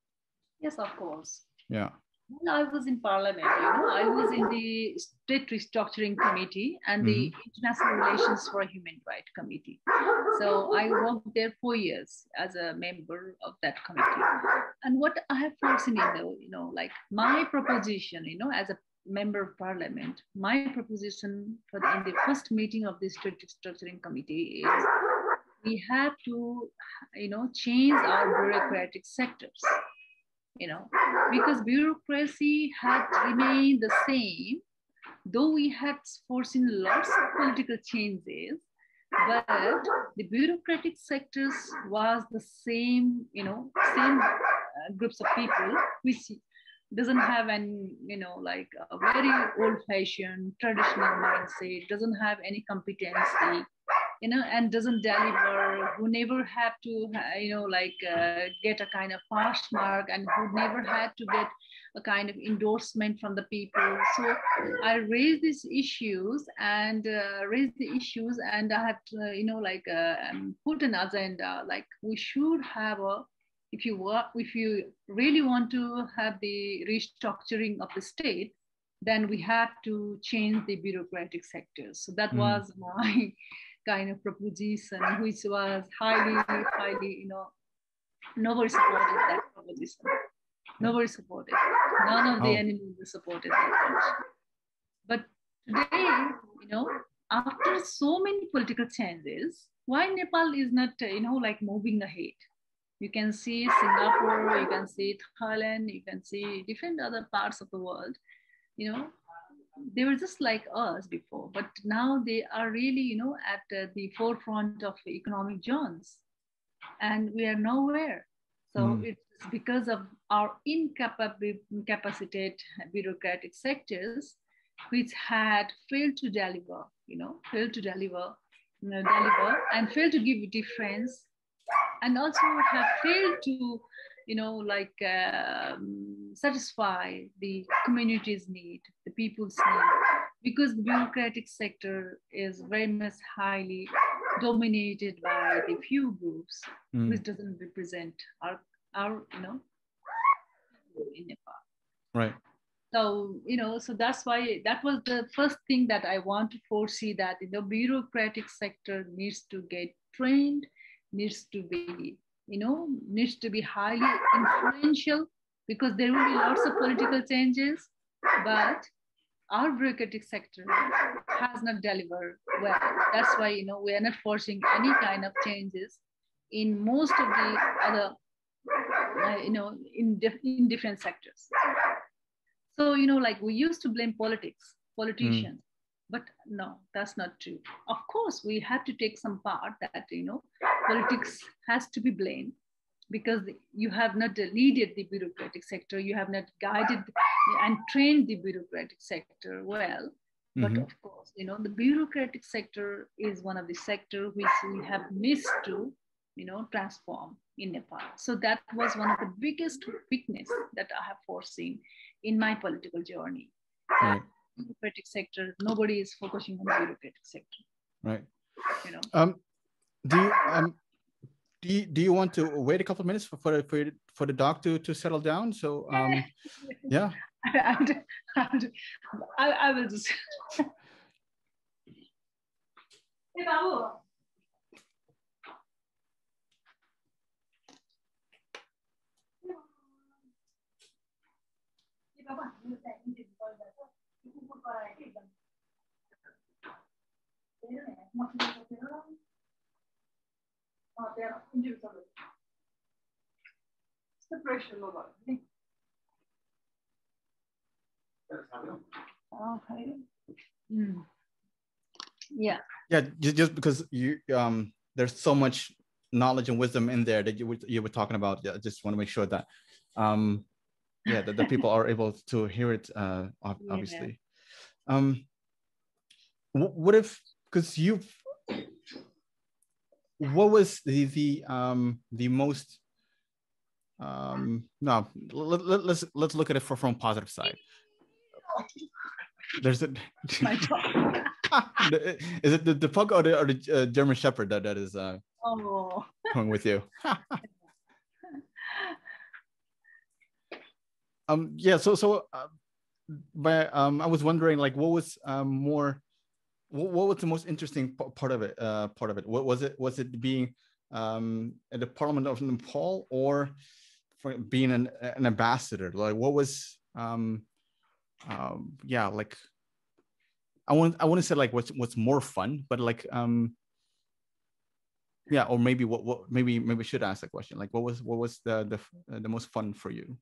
Yes, of course. Yeah. When I was in parliament, you know, I was in the state restructuring committee and the international relations for human rights committee. So I worked there four years as a member of that committee. And what I have foreseen in the, you know, like my proposition, you know, as a member of parliament, my proposition for the, in the first meeting of the state restructuring committee is we have to, you know, change our bureaucratic sectors you know, because bureaucracy had remained the same, though we had foreseen lots of political changes, but the bureaucratic sectors was the same, you know, same uh, groups of people, which doesn't have any, you know, like a very old-fashioned traditional mindset, doesn't have any competency, you know, and doesn't deliver, who never had to, uh, you know, like uh, get a kind of pass mark and who never had to get a kind of endorsement from the people. So I raised these issues and uh, raised the issues and I had, to, you know, like uh, um, put an agenda, like we should have a, if you work, if you really want to have the restructuring of the state, then we have to change the bureaucratic sectors. So that Mm. was my kind of proposition, which was highly, highly, you know, nobody supported that proposition. Nobody supported. None of the Oh. enemies supported that proposition. But today, you know, after so many political changes, why Nepal is not, you know, like moving ahead? You can see Singapore, you can see Thailand, you can see different other parts of the world. You know, they were just like us before, but now they are really, you know, at uh, the forefront of economic zones, and we are nowhere. So mm. it's because of our incapacitated bureaucratic sectors, which had failed to deliver, you know, failed to deliver, you know, deliver, and failed to give difference and also have failed to you know like um, satisfy the community's need the people's need because the bureaucratic sector is very much highly dominated by the few groups mm. which doesn't represent our our you know in nepal right so you know so that's why that was the first thing that i want to foresee that the bureaucratic sector needs to get trained needs to be, you know, needs to be highly influential because there will be lots of political changes, but our bureaucratic sector has not delivered well. That's why, you know, we are not forcing any kind of changes in most of the other, uh, you know, in, dif- in different sectors. So, you know, like we used to blame politics, politicians. Mm. But no, that's not true. Of course, we have to take some part that, you know, politics has to be blamed because you have not leaded the bureaucratic sector, you have not guided and trained the bureaucratic sector well. But mm-hmm. of course, you know, the bureaucratic sector is one of the sector which we have missed to, you know, transform in Nepal. So that was one of the biggest weakness that I have foreseen in my political journey. Right bureaucratic sector. Nobody is focusing on the bureaucratic sector. Right. You know. Um, do you um, do you, do you want to wait a couple of minutes for for for, for the dog to to settle down? So um, yeah. I, I, I will just. hey, Babu. Separation Okay. Mm. Yeah. Yeah, just, just because you um there's so much knowledge and wisdom in there that you were, you were talking about. I just want to make sure that um yeah that the people are able to hear it uh obviously. Yeah. Um what if because you what was the the um the most um no let, let, let's let's look at it for, from positive side there's a is it the, the pug or the, or the uh, german shepherd that that is uh oh. going with you um yeah so so uh, but um i was wondering like what was um more what, what was the most interesting part of it? Uh, part of it. What was it? Was it being um, at the Parliament of Nepal or for being an, an ambassador? Like, what was? Um, um, yeah, like I want I want to say like what's what's more fun, but like um, yeah, or maybe what what maybe maybe should ask the question like what was what was the the the most fun for you?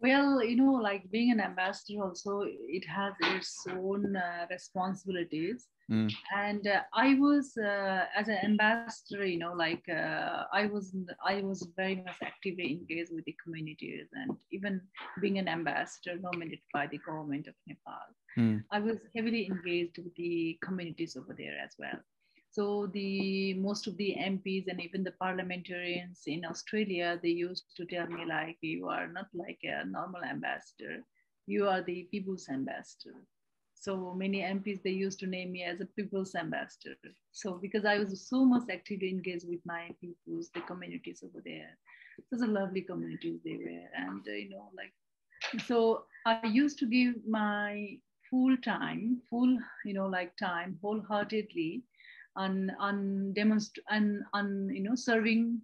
Well, you know, like being an ambassador, also it has its own uh, responsibilities. Mm. And uh, I was, uh, as an ambassador, you know, like uh, I was, I was very much actively engaged with the communities, and even being an ambassador nominated by the government of Nepal, mm. I was heavily engaged with the communities over there as well. So the most of the MPs and even the parliamentarians in Australia, they used to tell me like, you are not like a normal ambassador, you are the people's ambassador. So many MPs, they used to name me as a people's ambassador. So because I was so much actively engaged with my peoples, the communities over there, such a lovely communities they were. And, uh, you know, like, so I used to give my full time, full, you know, like time wholeheartedly on on demonst- on, on you know serving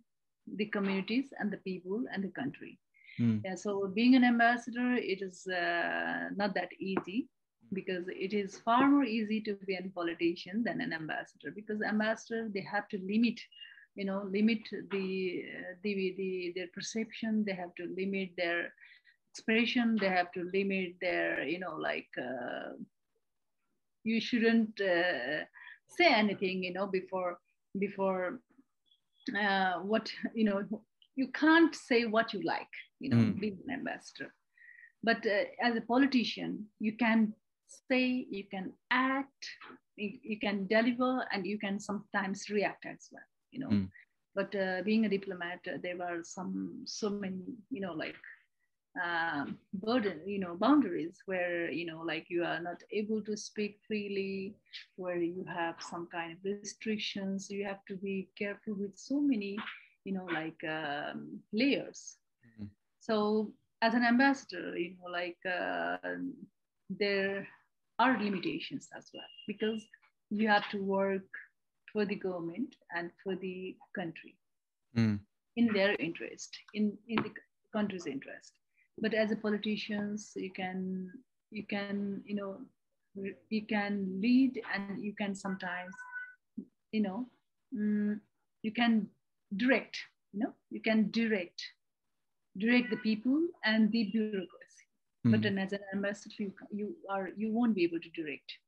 the communities and the people and the country. Mm. Yeah, so being an ambassador, it is uh, not that easy because it is far more easy to be a politician than an ambassador because ambassador they have to limit you know limit the the, the their perception they have to limit their expression they have to limit their you know like uh, you shouldn't uh, say anything you know before before uh, what you know you can't say what you like you know mm. being an ambassador but uh, as a politician you can say you can act you, you, can deliver and you can sometimes react as well you know mm. but uh, being a diplomat uh, there were some so many you know like um, burden, you know, boundaries where, you know, like you are not able to speak freely, where you have some kind of restrictions. You have to be careful with so many, you know, like um, layers. Mm-hmm. So as an ambassador, you know, like uh, there are limitations as well because you have to work for the government and for the country mm. in their interest, in, in the country's interest but as a politicians you can you can you know you can lead and you can sometimes you know mm, you can direct you know you can direct direct the people and the bureaucracy. Mm. but then as an ambassador you, you are you won't be able to direct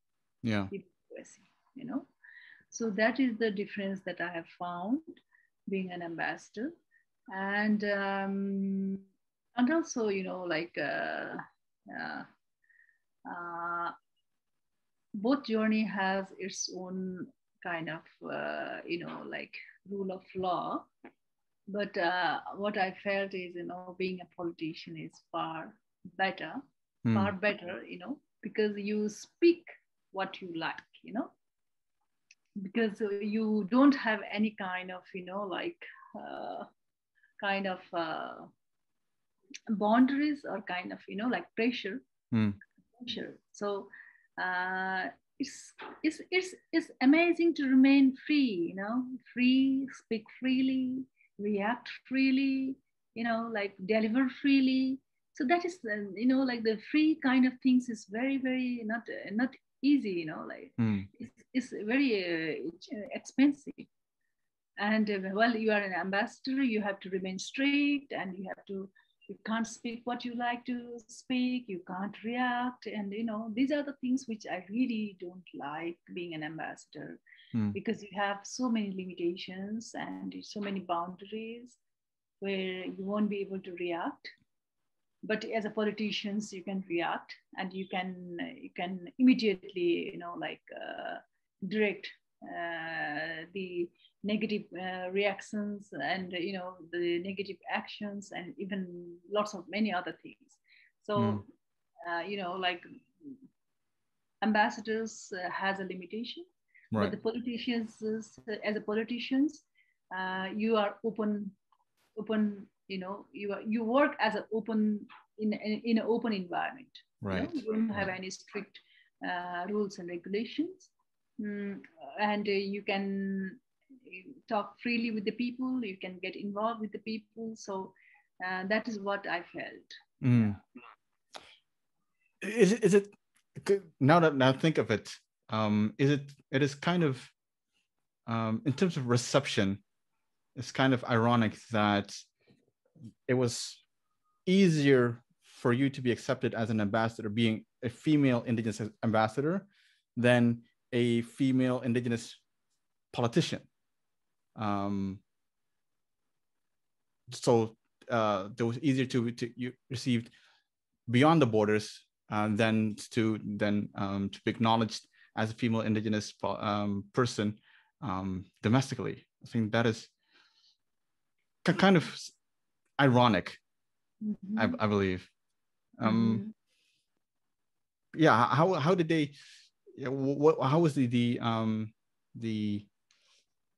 yeah. the bureaucracy you know. So that is the difference that i have found being an ambassador. And um, and also you know like uh, uh, uh, both journey has its own kind of uh, you know like rule of law but uh, what i felt is you know being a politician is far better mm. far better you know because you speak what you like you know because you don't have any kind of you know like uh, kind of boundaries or kind of you know like pressure mm. pressure so uh, it's, it's it's it's amazing to remain free you know free speak freely react freely you know like deliver freely so that is uh, you know like the free kind of things is very very not uh, not easy you know like mm. it's, it's very uh, expensive and uh, well you are an ambassador you have to remain strict and you have to you can't speak what you like to speak you can't react and you know these are the things which i really don't like being an ambassador mm. because you have so many limitations and so many boundaries where you won't be able to react but as a politician you can react and you can you can immediately you know like uh, direct the negative uh, reactions and you know the negative actions and even lots of many other things so mm. uh, you know like ambassadors uh, has a limitation right. but the politicians as a politicians uh, you are open open you know you are, you work as an open in in an open environment right you, know? you don't have any strict uh, rules and regulations and uh, you can talk freely with the people you can get involved with the people so uh, that is what i felt mm. is, is it now that now think of it um, is it it is kind of um, in terms of reception it's kind of ironic that it was easier for you to be accepted as an ambassador being a female indigenous ambassador than a female indigenous politician um, so uh, it was easier to, to you received beyond the borders uh, than to then um, to be acknowledged as a female indigenous um, person um, domestically. I think that is kind of ironic, mm-hmm. I, I, believe. Um, mm-hmm. Yeah, how how did they? What how was the the um the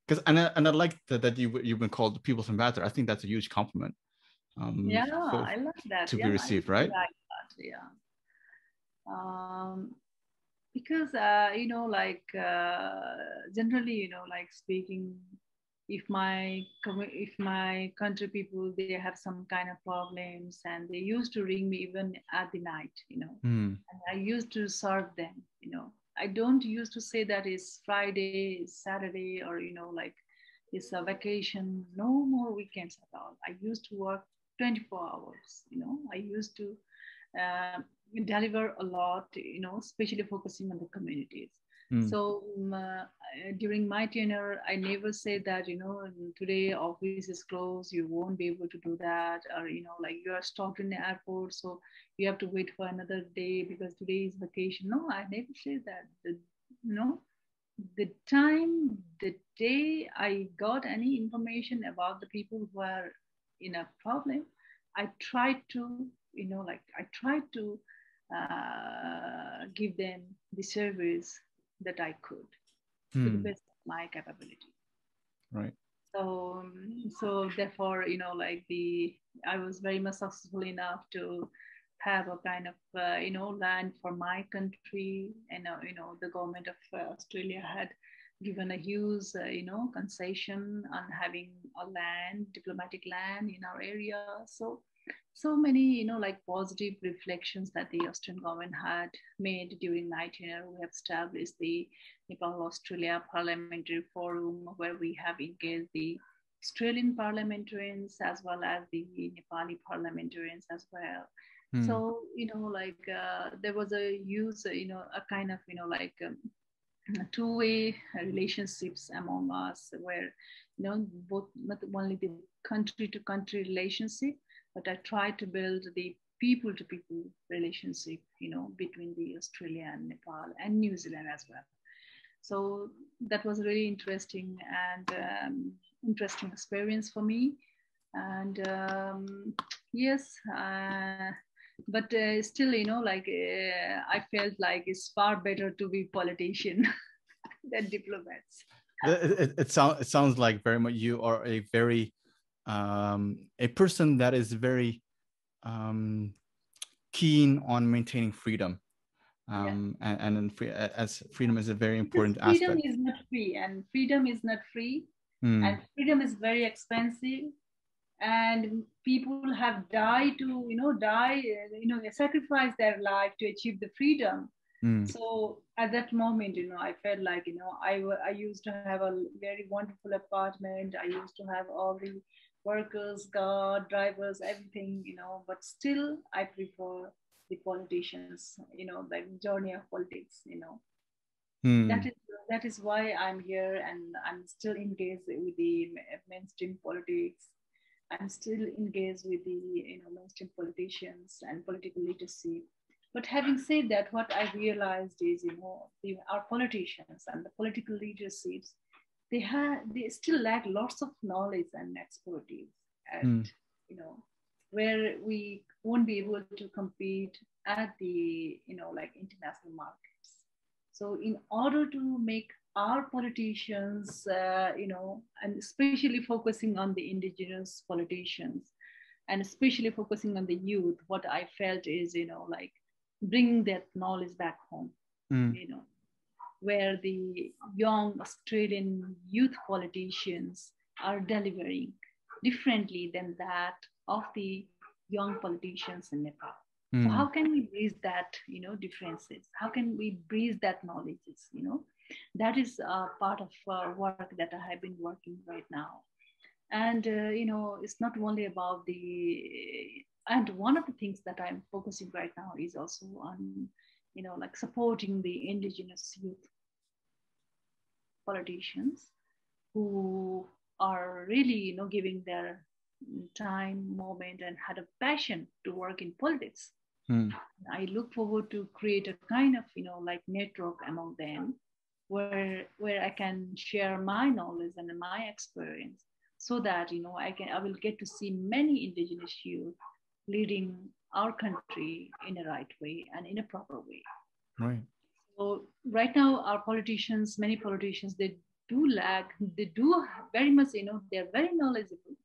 because and I, and I like that, that you you've been called the people's ambassador. I think that's a huge compliment. Um, yeah, for, I love that to yeah, be received, right? Like that, yeah. Um, because uh, you know, like uh, generally, you know, like speaking if my if my country people they have some kind of problems and they used to ring me even at the night you know mm. and i used to serve them you know i don't used to say that it's friday saturday or you know like it's a vacation. No more weekends at all. I used to work 24 hours you know. I used to uh, deliver a lot you know especially focusing on the communities Mm. So um, uh, during my tenure, I never said that, you know, today office is closed, you won't be able to do that, or, you know, like you are stopped in the airport, so you have to wait for another day because today is vacation. No, I never said that. The, you know, the time, the day I got any information about the people who are in a problem, I tried to, you know, like I tried to uh, give them the service that I could to the Hmm. best of my capability. Right. So, um, so therefore, you know, like the I was very much successful enough to have a kind of uh, you know land for my country, and uh, you know the government of uh, Australia had given a huge uh, you know concession on having a land, diplomatic land in our area. So so many, you know, like positive reflections that the Australian government had made during my tenure. We have established the Nepal Australia Parliamentary Forum, where we have engaged the Australian parliamentarians as well as the Nepali parliamentarians as well. Mm. So, you know, like uh, there was a use, you know, a kind of, you know, like um, two-way relationships among us where, you know, both not only the country-to-country relationship, but I try to build the people to people relationship, you know, between the Australia and Nepal and New Zealand as well. So that was a really interesting and um, interesting experience for me. And um, yes, uh, but uh, still, you know, like uh, I felt like it's far better to be politician than diplomats. It, it, it, it sounds like very much you are a very um, a person that is very um, keen on maintaining freedom. Um, yeah. and, and free, as freedom is a very important freedom aspect. is not free, and freedom is not free, Mm. and freedom is very expensive, and people have died to you know die you know sacrifice their life to achieve the freedom. Mm. So at that moment, you know, I felt like you know I I used to have a very wonderful apartment. I used to have all the workers, guard, drivers, everything, you know, but still I prefer the politicians, you know, the journey of politics, you know. Mm. That is that is why I'm here and I'm still engaged with the mainstream politics. I'm still engaged with the you know mainstream politicians and political leadership. But having said that, what I realized is, you know, the, our politicians and the political leaderships, they have they still lack lots of knowledge and expertise and Mm. you know where we won't be able to compete at the you know like international markets so in order to make our politicians uh, you know and especially focusing on the indigenous politicians and especially focusing on the youth what i felt is you know like bringing that knowledge back home Mm. you know where the young Australian youth politicians are delivering differently than that of the young politicians in Nepal. So Mm. how can we bridge that, you know, differences? How can we bridge that knowledges, you know? That is uh, part of uh, work that I have been working right now. And, uh, you know, it's not only about the, and one of the things that I'm focusing right now is also on, you know, like supporting the indigenous youth politicians who are really, you know, giving their time, moment, and had a passion to work in politics. Mm. I look forward to create a kind of, you know, like network among them where where I can share my knowledge and my experience so that, you know, I can I will get to see many indigenous youth leading our country in a right way and in a proper way. Right. So right now, our politicians, many politicians, they do lack, they do very much, you know, they're very knowledgeable.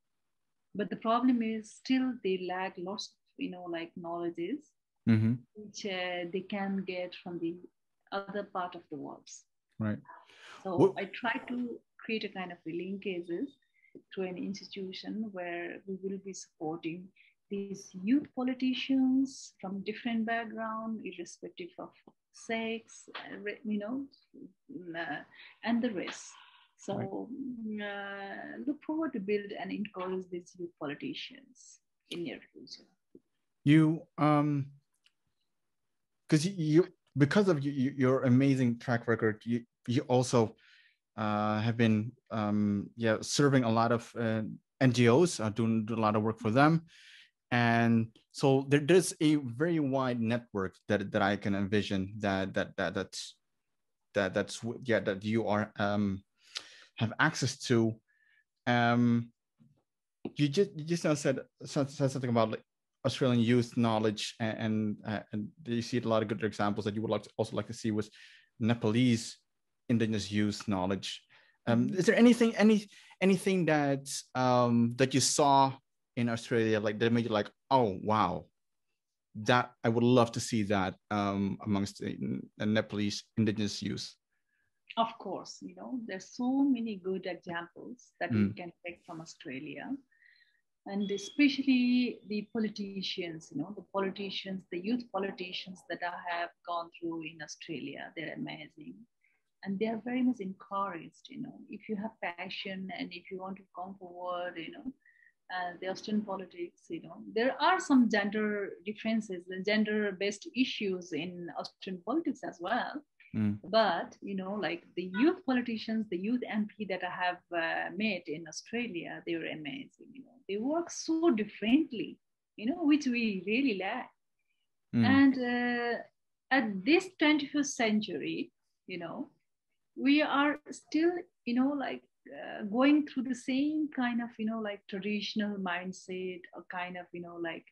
But the problem is still they lack lots of, you know, like knowledges hmm which uh, they can get from the other part of the world. Right. So What- I try to create a kind of linkages to an institution where we will be supporting these youth politicians from different background, irrespective of sex, uh, you know, uh, and the rest. So right. uh, look forward to build and encourage these youth politicians in your future. You um, because you, you because of you, your amazing track record, you you also uh, have been um, yeah serving a lot of uh, NGOs, uh, doing, doing a lot of work for them, and so there, there's a very wide network that that I can envision that that that that's that that's yeah that you are um, have access to. Um, you just you just now said, said something about like Australian youth knowledge and and, uh, and you see a lot of good examples that you would like to also like to see was Nepalese indigenous youth knowledge. Um, mm-hmm. is there anything any anything that um, that you saw in Australia like that made you like oh wow that I would love to see that um, amongst the, the Nepalese indigenous youth. Of course, you know there's so many good examples that mm. we can take from Australia and especially the politicians, you know, the politicians, the youth politicians that I have gone through in Australia, they're amazing. And they are very much encouraged, you know, if you have passion and if you want to come forward, you know, uh, the Australian politics, you know, there are some gender differences and gender-based issues in Australian politics as well. Mm. But you know, like the youth politicians, the youth MP that I have uh, met in Australia, they were amazing. You know, they work so differently. You know, which we really lack. Mm. And uh, at this 21st century, you know, we are still, you know, like uh, going through the same kind of you know like traditional mindset a kind of you know like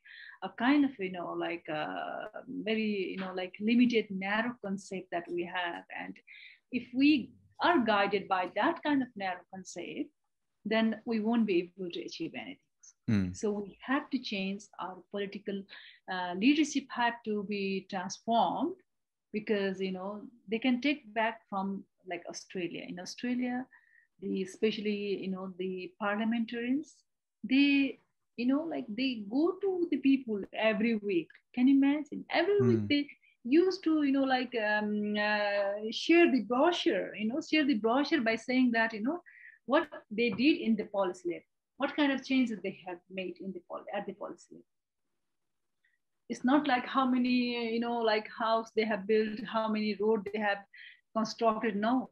a kind of you know like a uh, very you know like limited narrow concept that we have. And if we are guided by that kind of narrow concept then we won't be able to achieve anything. Mm. so we have to change our political uh, leadership had to be transformed because you know they can take back from like australia. In australia the especially you know the parliamentarians they you know like they go to the people every week. Can you imagine? Every mm. week they used to you know like um, uh, share the brochure you know share the brochure by saying that you know what they did in the policy lab what kind of changes they have made in the at the policy lab it's not like how many you know like house they have built how many road they have constructed. No.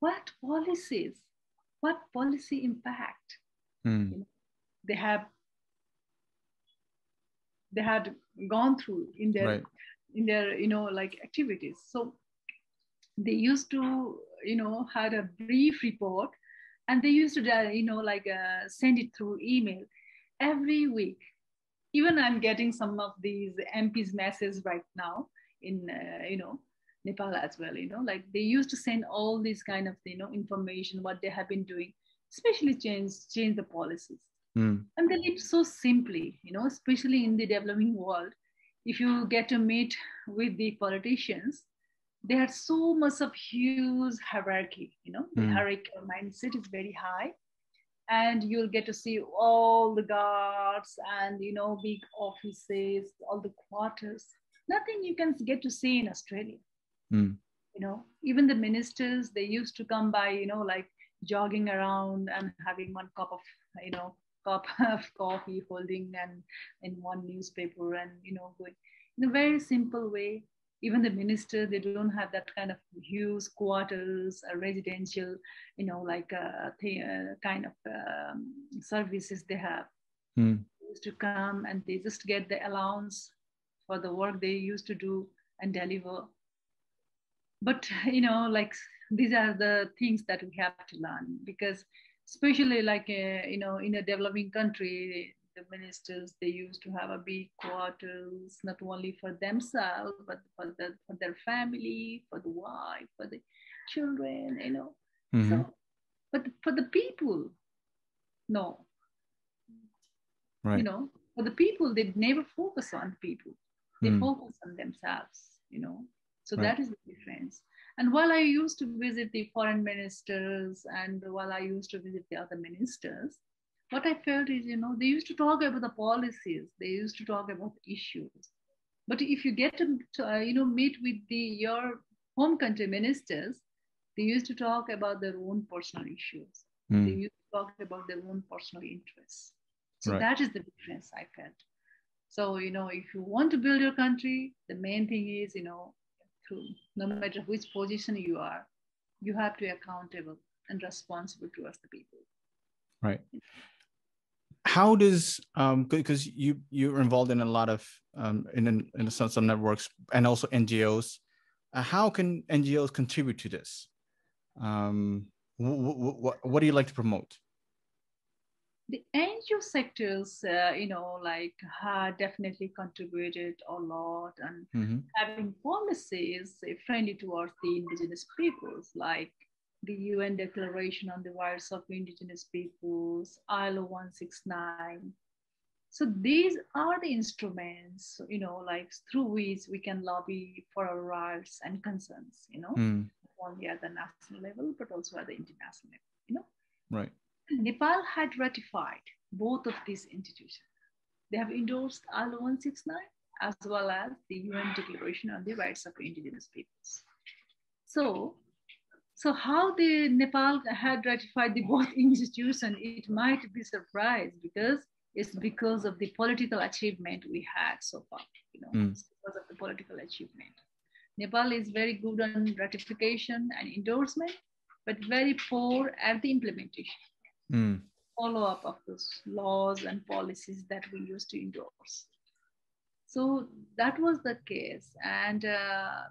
What policies what policy impact mm. you know, they have they had gone through in their right. in their you know like activities so they used to you know had a brief report and they used to uh, you know like uh, send it through email every week even i'm getting some of these mps messages right now in uh, you know nepal as well you know like they used to send all these kind of you know information what they have been doing especially change change the policies Mm. And they live so simply, you know, especially in the developing world. If you get to meet with the politicians, they have so much of huge hierarchy, you know, the mm. hierarchical mindset is very high. And you'll get to see all the guards and, you know, big offices, all the quarters. Nothing you can get to see in Australia. Mm. You know, even the ministers, they used to come by, you know, like jogging around and having one cup of, you know, cup of coffee holding and in one newspaper and you know going in a very simple way even the minister they don't have that kind of huge quarters a residential you know like a, a kind of um, services they have mm. they used to come and they just get the allowance for the work they used to do and deliver but you know like these are the things that we have to learn because especially like uh, you know in a developing country the ministers they used to have a big quarters not only for themselves but for, the, for their family for the wife for the children you know mm-hmm. so but for the people no right. you know for the people they never focus on people they mm. focus on themselves you know so right. that is the difference And while I used to visit the foreign ministers and while I used to visit the other ministers, what I felt is, you know, they used to talk about the policies, they used to talk about issues. But if you get to, uh, you know, meet with the your home country ministers, they used to talk about their own personal issues. Mm. They used to talk about their own personal interests. So right. that is the difference I felt. So, you know, if you want to build your country, the main thing is, you know, to no matter which position you are, you have to be accountable and responsible towards the people. Right. How does um because you you're involved in a lot of um in in sense of networks and also NGOs. Uh, how can NGOs contribute to this? Um, what what do you like to promote? The NGO sectors, uh, you know, like have definitely contributed a lot and mm-hmm. having policies friendly towards the indigenous peoples, like the UN Declaration on the Rights of Indigenous Peoples, ILO 169. So these are the instruments, you know, like through which we can lobby for our rights and concerns, you know, mm. only at the national level, but also at the international level, you know. Right. Nepal had ratified both of these institutions. They have endorsed ILO 169 as well as the UN Declaration on the Rights of Indigenous Peoples. So, so how the Nepal had ratified the both institutions, it might be surprised because it's because of the political achievement we had so far. You know, mm. because of the political achievement. Nepal is very good on ratification and endorsement, but very poor at the implementation mm. follow up of those laws and policies that we used to endorse. So that was the case. And uh,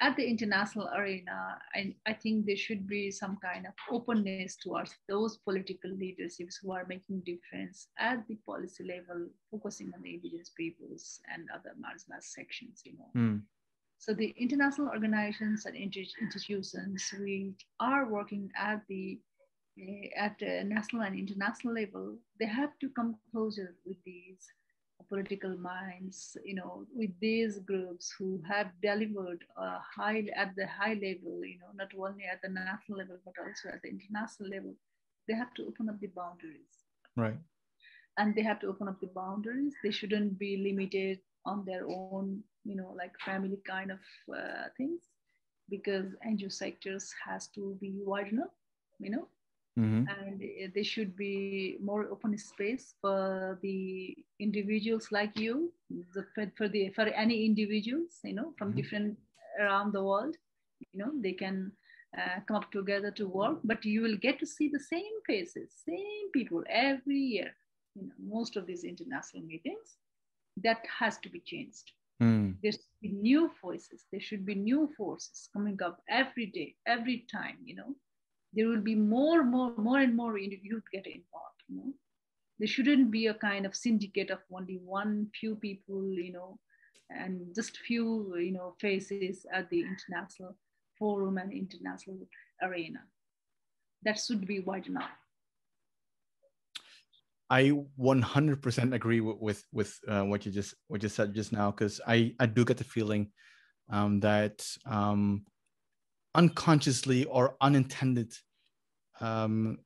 at the international arena, I, I think there should be some kind of openness towards those political leaderships who are making difference at the policy level, focusing on the indigenous peoples and other marginalized sections, you know. Mm. So the international organizations and institutions, we are working at the at a national and international level, they have to come closer with these political minds, you know, with these groups who have delivered uh, high at the high level, you know, not only at the national level but also at the international level. They have to open up the boundaries. Right. And they have to open up the boundaries. They shouldn't be limited on their own, you know, like family kind of uh, things, because NGO sectors has to be wide enough, you know, Mm-hmm. And there should be more open space for the individuals like you, the, for the for any individuals, you know, from mm-hmm. different around the world. You know, they can uh, come up together to work, but you will get to see the same faces, same people every year. You know, most of these international meetings, that has to be changed. Mm. There should be new voices. There should be new forces coming up every day, every time. You know, there will be more, more, more and more youth get involved. You know, there shouldn't be a kind of syndicate of only one few people, you know, and just few, you know, faces at the international forum and international arena. That should be wide enough. I 100% agree with with, with uh, what you just what you said just now because I I do get the feeling um, that um, unconsciously or unintended um,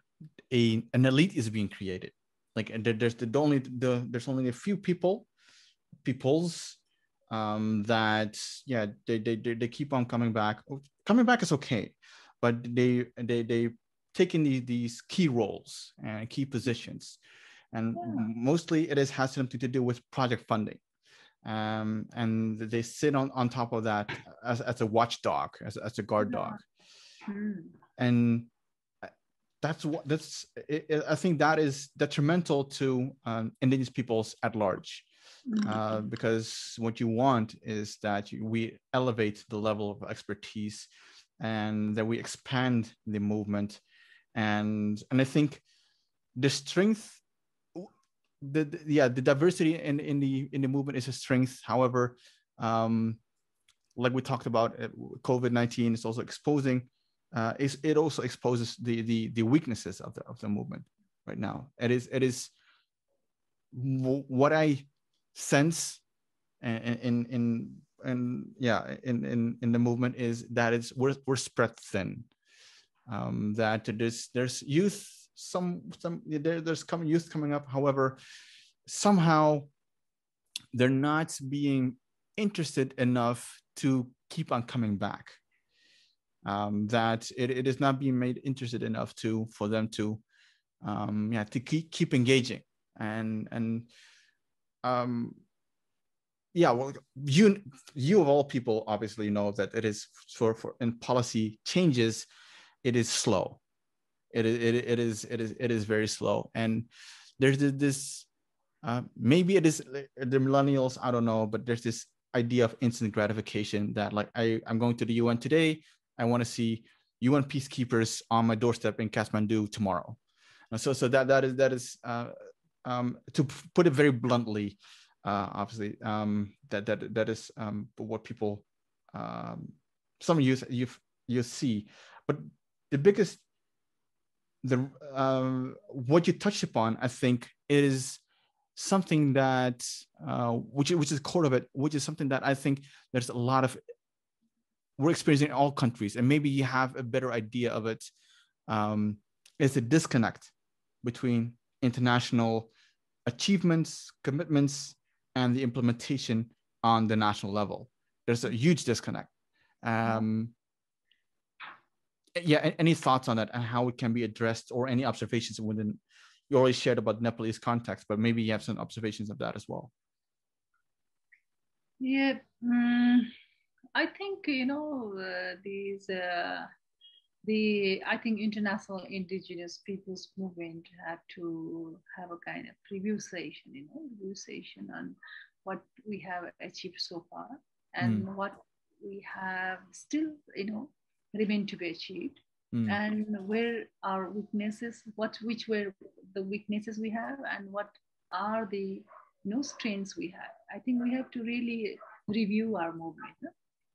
a an elite is being created. Like there's the only the there's only a few people peoples um, that yeah they, they they keep on coming back. Coming back is okay but they they they taking these, these key roles and key positions. And yeah. mostly it is has something to do with project funding um, and they sit on, on top of that as, as a watchdog, as, as a guard dog. Mm. And that's what that's it, it, I think that is detrimental to um, indigenous peoples at large. Mm-hmm. Uh, because what you want is that you, we elevate the level of expertise and that we expand the movement and and i think the strength the, the, yeah the diversity in in the in the movement is a strength. However um like we talked about uh, covid-19 is also exposing uh is it also exposes the the the weaknesses of the of the movement right now. It is it is what i sense in in, in and yeah in in in the movement is that it's we're we're spread thin. Um that there's there's youth some some there, there's coming youth coming up. However somehow they're not being interested enough to keep on coming back. Um, that it, it is not being made interested enough to for them to um, yeah to keep, keep engaging. And and um, yeah well you you of all people obviously know that it is for for in policy changes it is slow it is it, it is it is it is very slow. And there's this uh, maybe it is the millennials i don't know but there's this idea of instant gratification that like i i'm going to the un today. I want to see UN peacekeepers on my doorstep in Kathmandu tomorrow. So, so that that is that is uh, um, to put it very bluntly, uh, obviously um, that that that is um, what people um, some youth you you see, but the biggest the uh, what you touched upon, I think, is something that uh, which which is core of it, which is something that I think there's a lot of we're experiencing in all countries, and maybe you have a better idea of it. Um, is a disconnect between international achievements, commitments, and the implementation on the national level. There's a huge disconnect. Um, yeah, any thoughts on that and how it can be addressed, or any observations within? You already shared about Nepalese context, but maybe you have some observations of that as well. Yeah. Um I think you know uh, these uh, the I think international indigenous peoples movement had to have a kind of review session, you know, review session on what we have achieved so far and mm. what we have still, you know, remain to be achieved. Mm. and where our weaknesses what which were the weaknesses we have and what are the you know strengths we have i think we have to really review our movement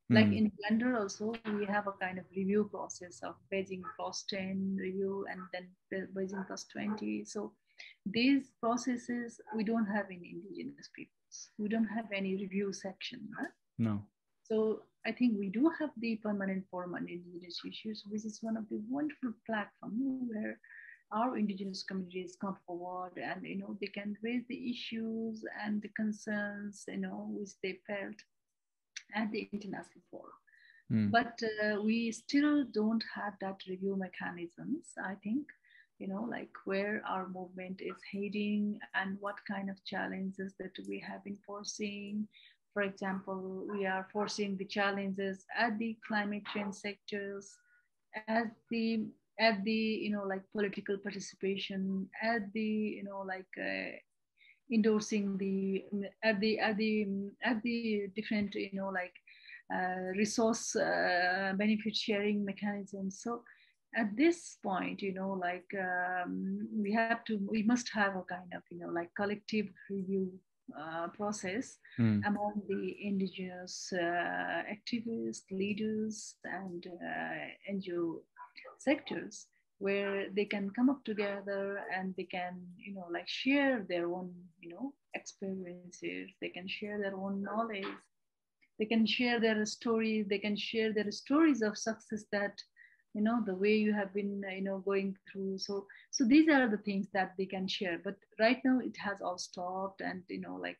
like mm. in gender also, we have a kind of review process of Beijing plus 10 review and then Beijing plus 20. So these processes we don't have in indigenous peoples. We don't have any review section. Right? No. So I think we do have the permanent forum on indigenous issues, which is one of the wonderful platforms where our indigenous communities come forward and you know they can raise the issues and the concerns you know which they felt at the international forum. Mm. But uh, we still don't have that review mechanisms, I think, you know, like where our movement is heading and what kind of challenges that we have been foreseeing. For example, we are foreseeing the challenges at the climate change sectors, at the at the you know like political participation at the you know like uh, endorsing the at the at the at the different you know like uh, resource uh, benefit sharing mechanisms. So at this point you know like um, we have to we must have a kind of you know like collective review uh, process mm. among the indigenous uh, activists leaders and uh, ngo sectors where they can come up together and they can you know like share their own you know experiences. They can share their own knowledge. They can share their stories they can share their stories of success that you know the way you have been you know going through. So so these are the things that they can share. But right now it has all stopped and you know like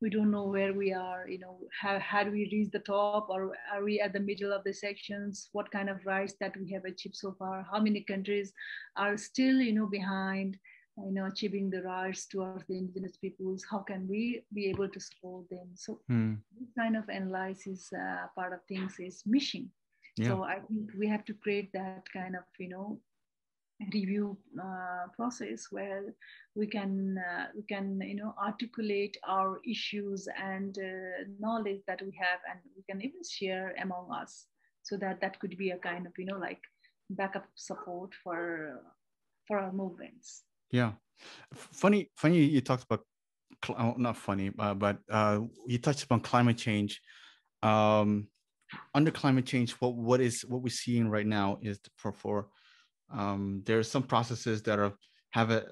we don't know where we are you know how, had we reached the top or are we at the middle of the sections? What kind of rights that we have achieved so far? How many countries are still you know behind you know achieving the rights towards the indigenous peoples? How can we be able to support them? So hmm. this kind of analysis uh, part of things is missing yeah. so i think we have to create that kind of you know review uh, process where we can uh, we can you know articulate our issues and uh, knowledge that we have and we can even share among us so that that could be a kind of you know like backup support for for our movements. Yeah. Funny funny you talked about oh, not funny uh, but uh, you touched upon climate change. Um, under climate change what what is what we're seeing right now is for for um, there are some processes that are have a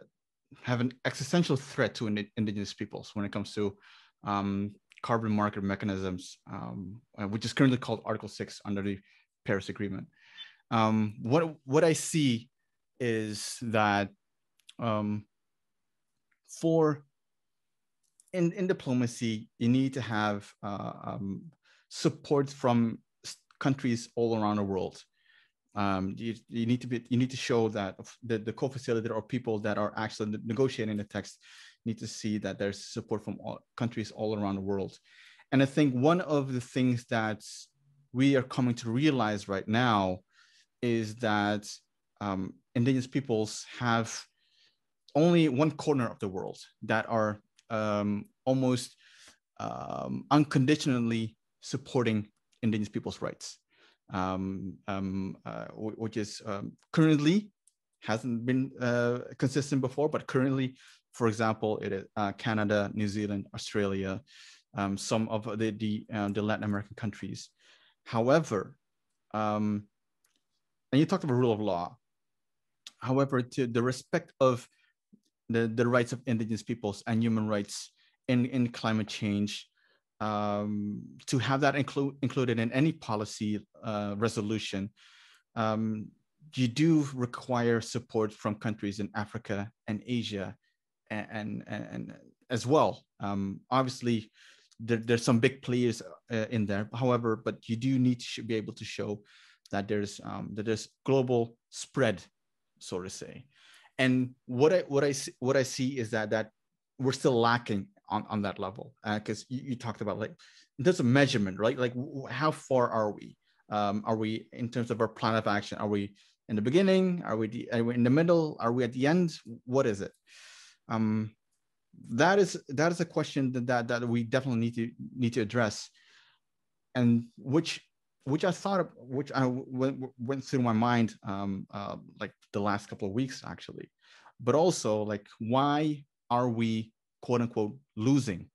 have an existential threat to indigenous peoples when it comes to um, carbon market mechanisms, um, uh, which is currently called Article Six under the Paris Agreement. Um, what what I see is that um, for in, in diplomacy, you need to have uh, um, support from countries all around the world. Um, you, you need to be you need to show that the, the co-facilitator or people that are actually negotiating the text need to see that there's support from all countries all around the world. And I think one of the things that we are coming to realize right now is that um, indigenous peoples have only one corner of the world that are um, almost um, unconditionally supporting indigenous people's rights, um, um, uh, which is um, currently hasn't been uh, consistent before, but currently, for example, it is uh, Canada, New Zealand, Australia, um, some of the the, uh, the, Latin American countries. However, and you talked about rule of law. However, to the respect of the, the rights of indigenous peoples and human rights in, in climate change, um, to have that include, included in any policy uh, resolution, um, you do require support from countries in Africa and Asia and, and, and as well. Um, obviously, there, there's some big players uh, in there. However, but you do need to be able to show that there's um, that there's global spread, so to say and what i what i what i see is that that we're still lacking on on that level because uh, you, you, talked about like there's a measurement right? Like how far are we? Um, are we in terms of our plan of action are we in the beginning? Are we, are we in the middle? Are we at the end? What is it? Um, that is that is a question that, that that we definitely need to need to address. And which which I thought, of, which I went, went through my mind um, uh, like the last couple of weeks actually, but also like why are we quote unquote losing?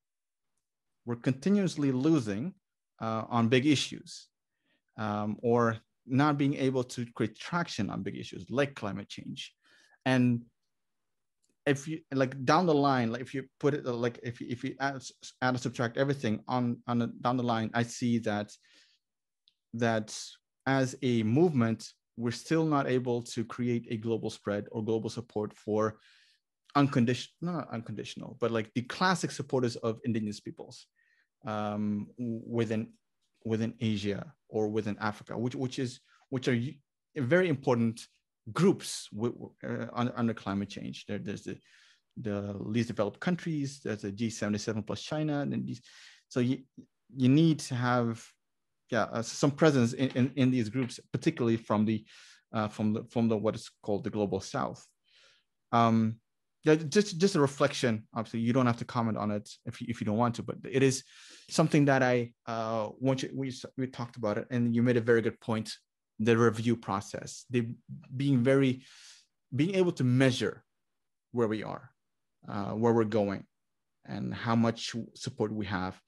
We're continuously losing uh, on big issues, um, or not being able to create traction on big issues like climate change, and if you like down the line, like if you put it like if you, if you add, add and subtract everything on on down the line, I see that that as a movement, we're still not able to create a global spread or global support for unconditional, not unconditional, but like the classic supporters of indigenous peoples um, within within Asia or within Africa, which which is which are very important groups uh, under, climate change. There, there's the the least developed countries. There's the G77 plus China, and these. So you you need to have yeah, uh, some presence in, in, in, these groups, particularly from the uh, from the from the what is called the global south. Um, yeah, just just a reflection. Obviously, you don't have to comment on it if you, if you don't want to, but it is something that I uh, want you. We we talked about it, and you made a very good point. The review process, the being very, being able to measure where we are, uh, where we're going, and how much support we have.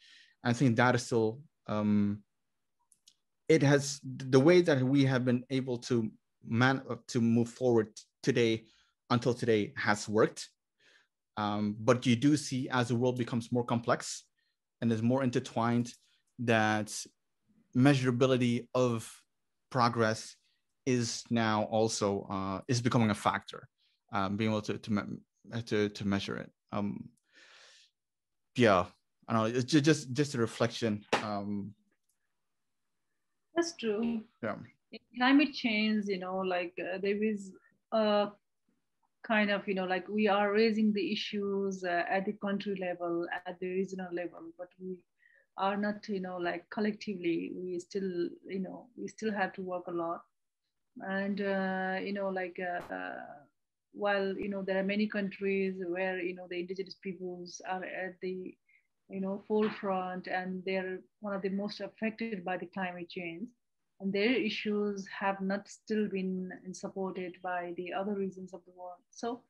I think that is still um, it has the way that we have been able to man to move forward today until today has worked. Um, but you do see as the world becomes more complex and is more intertwined that measurability of progress is now also uh, is becoming a factor, um, being able to to, to, to measure it. Um, yeah, I don't know. It's just just a reflection. Um, that's true. Yeah. In climate change, you know, like uh, there is a kind of, you know, like we are raising the issues uh, at the country level, at the regional level, but we are not, you know, like collectively, we still, you know, we still have to work a lot. And, uh, you know, like, uh, while, you know, there are many countries where, you know, the indigenous peoples are at the you know, forefront and they're one of the most affected by the climate change. And their issues have not still been supported by the other regions of the world. So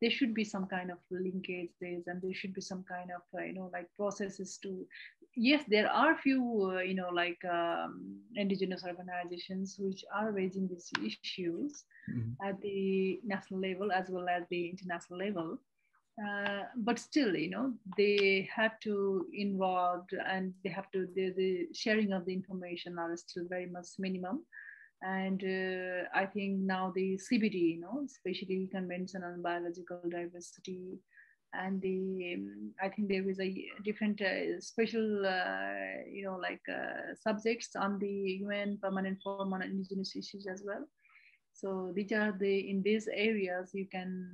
there should be some kind of linkages and there should be some kind of, uh, you know, like processes to, yes, there are few, uh, you know, like um, indigenous organizations which are raising these issues mm-hmm. at the national level as well as the international level uh, but still, you know, they have to involved and they have to the, the sharing of the information are still very much minimum. And uh, I think now the CBD, you know, especially convention on biological diversity, and the um, I think there is a different uh, special, uh, you know, like uh, subjects on the UN Permanent Forum on Indigenous Issues as well. So these are the in these areas you can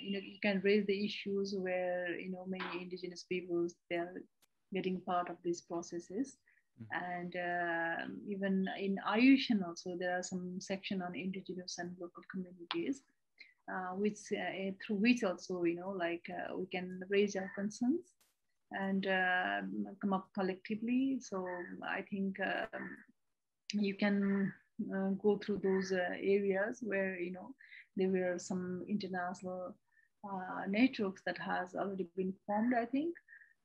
you know you can raise the issues where you know many indigenous peoples they're getting part of these processes. Mm-hmm. And uh, even in Ayushan also there are some section on indigenous and local communities, uh, which uh, through which also you know like uh, we can raise our concerns and um, come up collectively. So I think um, you can uh, go through those uh, areas where you know there were some international uh, networks that has already been formed i think.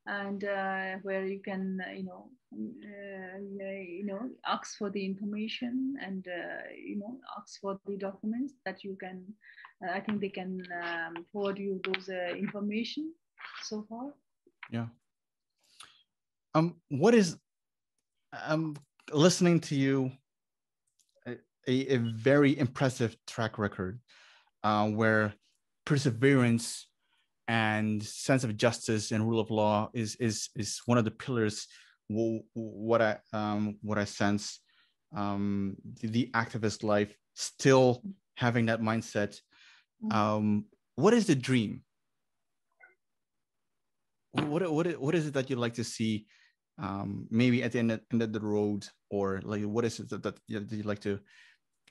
And uh, where you can uh, you know uh, you know ask for the information and you know ask for the documents that you can i think they can um, forward you those information so far. Yeah. Um what is i'm listening to you a, a very impressive track record uh, where perseverance and sense of justice and rule of law is is is one of the pillars what i um, what i sense um, the, the, activist life still having that mindset mm. um, what is the dream what what what is it that you'd like to see um, maybe at the end of, end of the road or like what is it that, that you'd like to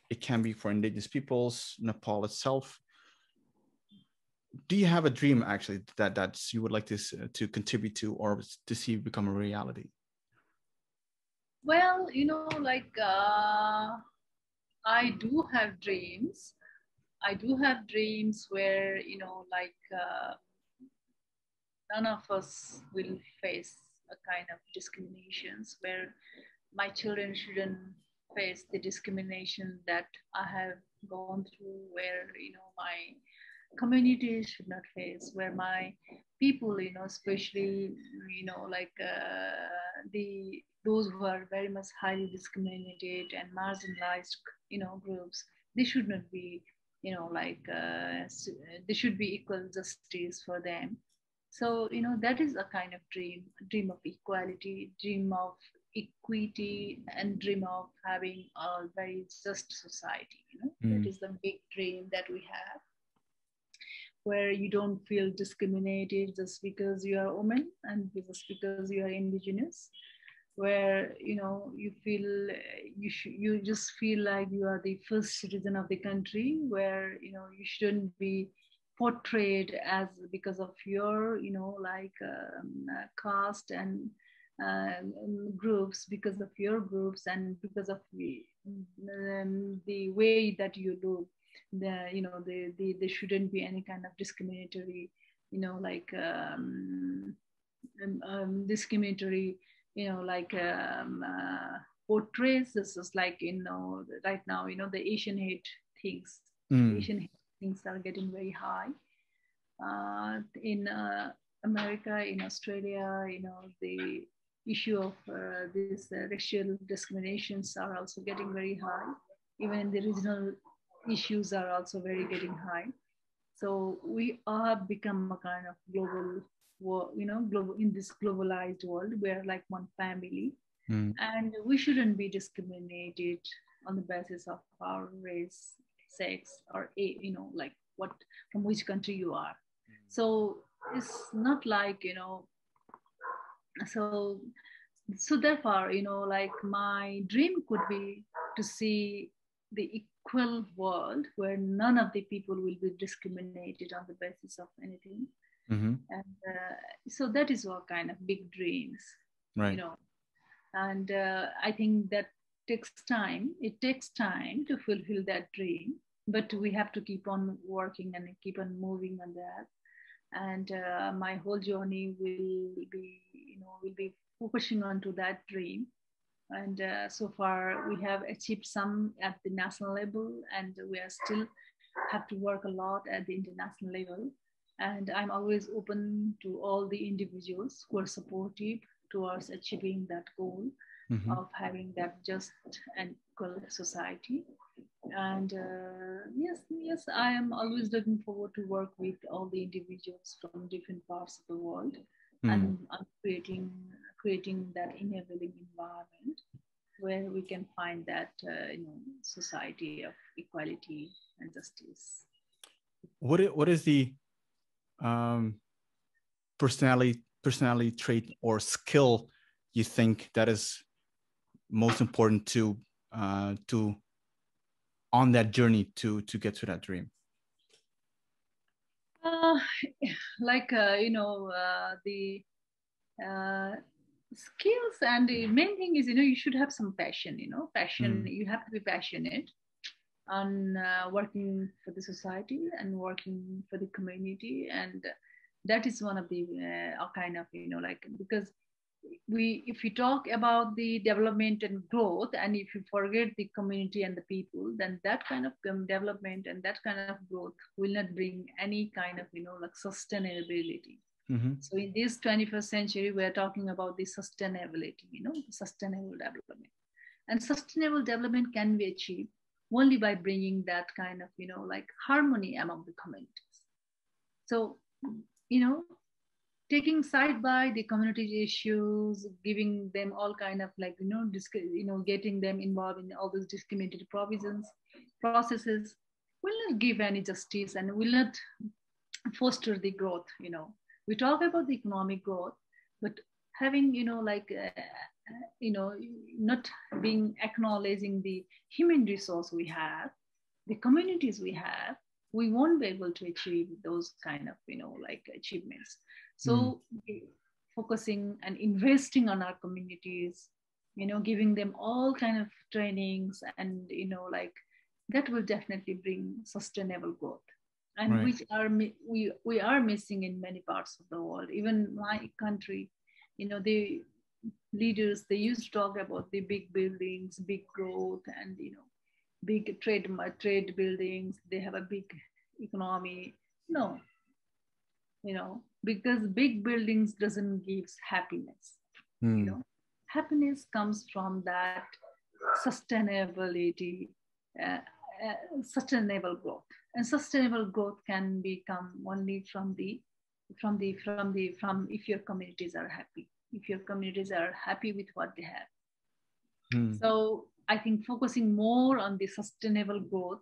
it can be for indigenous peoples, Nepal itself. Do you have a dream actually that that you would like to to contribute to or to see become a reality? Well, you know, like uh, I do have dreams. I do have dreams where you know, like uh, none of us will face a kind of discriminations where my children shouldn't face the discrimination that I have gone through, where you know my community should not face, where my people, you know, especially you know like uh, the those who are very much highly discriminated and marginalized, you know, groups, they should not be, you know, like uh, there should be equal justice for them. So you know that is a kind of dream, dream of equality, dream of equity and dream of having a very just society. You know, mm. that is the big dream that we have, where you don't feel discriminated just because you are a woman and just because you are indigenous. Where you know you feel you sh- you just feel like you are the first citizen of the country. Where you know you shouldn't be portrayed as because of your you know like um, uh, caste and groups because of your groups and because of the, um, the way that you do the you know the, the there shouldn't be any kind of discriminatory you know like um, um, um discriminatory you know like um, uh, portrays this is like you know right now you know the asian hate things. Mm. asian hate things are getting very high. Uh, in uh, america in australia you know the issue of uh, these uh, racial discriminations are also getting very high. Even the regional issues are also very getting high. So we have become a kind of global, you know, global in this globalized world. We're like one family, mm. and we shouldn't be discriminated on the basis of our race, sex, or you know, like what from which country you are. Mm. So it's not like you know so so therefore you know like my dream could be to see the equal world where none of the people will be discriminated on the basis of anything. Mm-hmm. and uh, so that is what kind of big dreams right. you know. And uh, i think that takes time. It takes time to fulfill that dream but we have to keep on working and keep on moving on that and uh, my whole journey will be you know will be focusing on to that dream. And uh, so far we have achieved some at the national level and we are still have to work a lot at the international level. And i'm always open to all the individuals who are supportive towards achieving that goal mm-hmm. of having that just and equal society and uh, yes yes i am always looking forward to work with all the individuals from different parts of the world mm. and creating creating that enabling environment where we can find that uh, you know society of equality and justice what is, what is the um, personality personality trait or skill you think that is most important to uh, to on that journey to to get to that dream uh, like uh, you know uh, the uh, skills and the main thing is you know you should have some passion you know passion mm. you have to be passionate on uh, working for the society and working for the community and that is one of the uh, kind of you know like because we if we talk about the development and growth and if you forget the community and the people then that kind of development and that kind of growth will not bring any kind of you know like sustainability. Mm-hmm. so in this 21st century we're talking about the sustainability you know sustainable development. And sustainable development can be achieved only by bringing that kind of you know like harmony among the communities. So you know taking side by the community issues giving them all kind of like you know disc- you know getting them involved in all those discriminated provisions processes will not give any justice and will not foster the growth you know we talk about the economic growth but having you know like uh, you know, not being acknowledging the human resource we have, the communities we have, we won't be able to achieve those kind of, you know, like achievements. So mm. focusing and investing on our communities, you know, giving them all kind of trainings and, you know, like that will definitely bring sustainable growth. And right. which are we we are missing in many parts of the world. Even my country you know the leaders they used to talk about the big buildings big growth and you know big trade trade buildings. They have a big economy. No. You know because big buildings doesn't give happiness mm. you know happiness comes from that sustainability uh, uh, sustainable growth and sustainable growth can become only from the from the from the from if your communities are happy if your communities are happy with what they have. Mm. So I think focusing more on the sustainable growth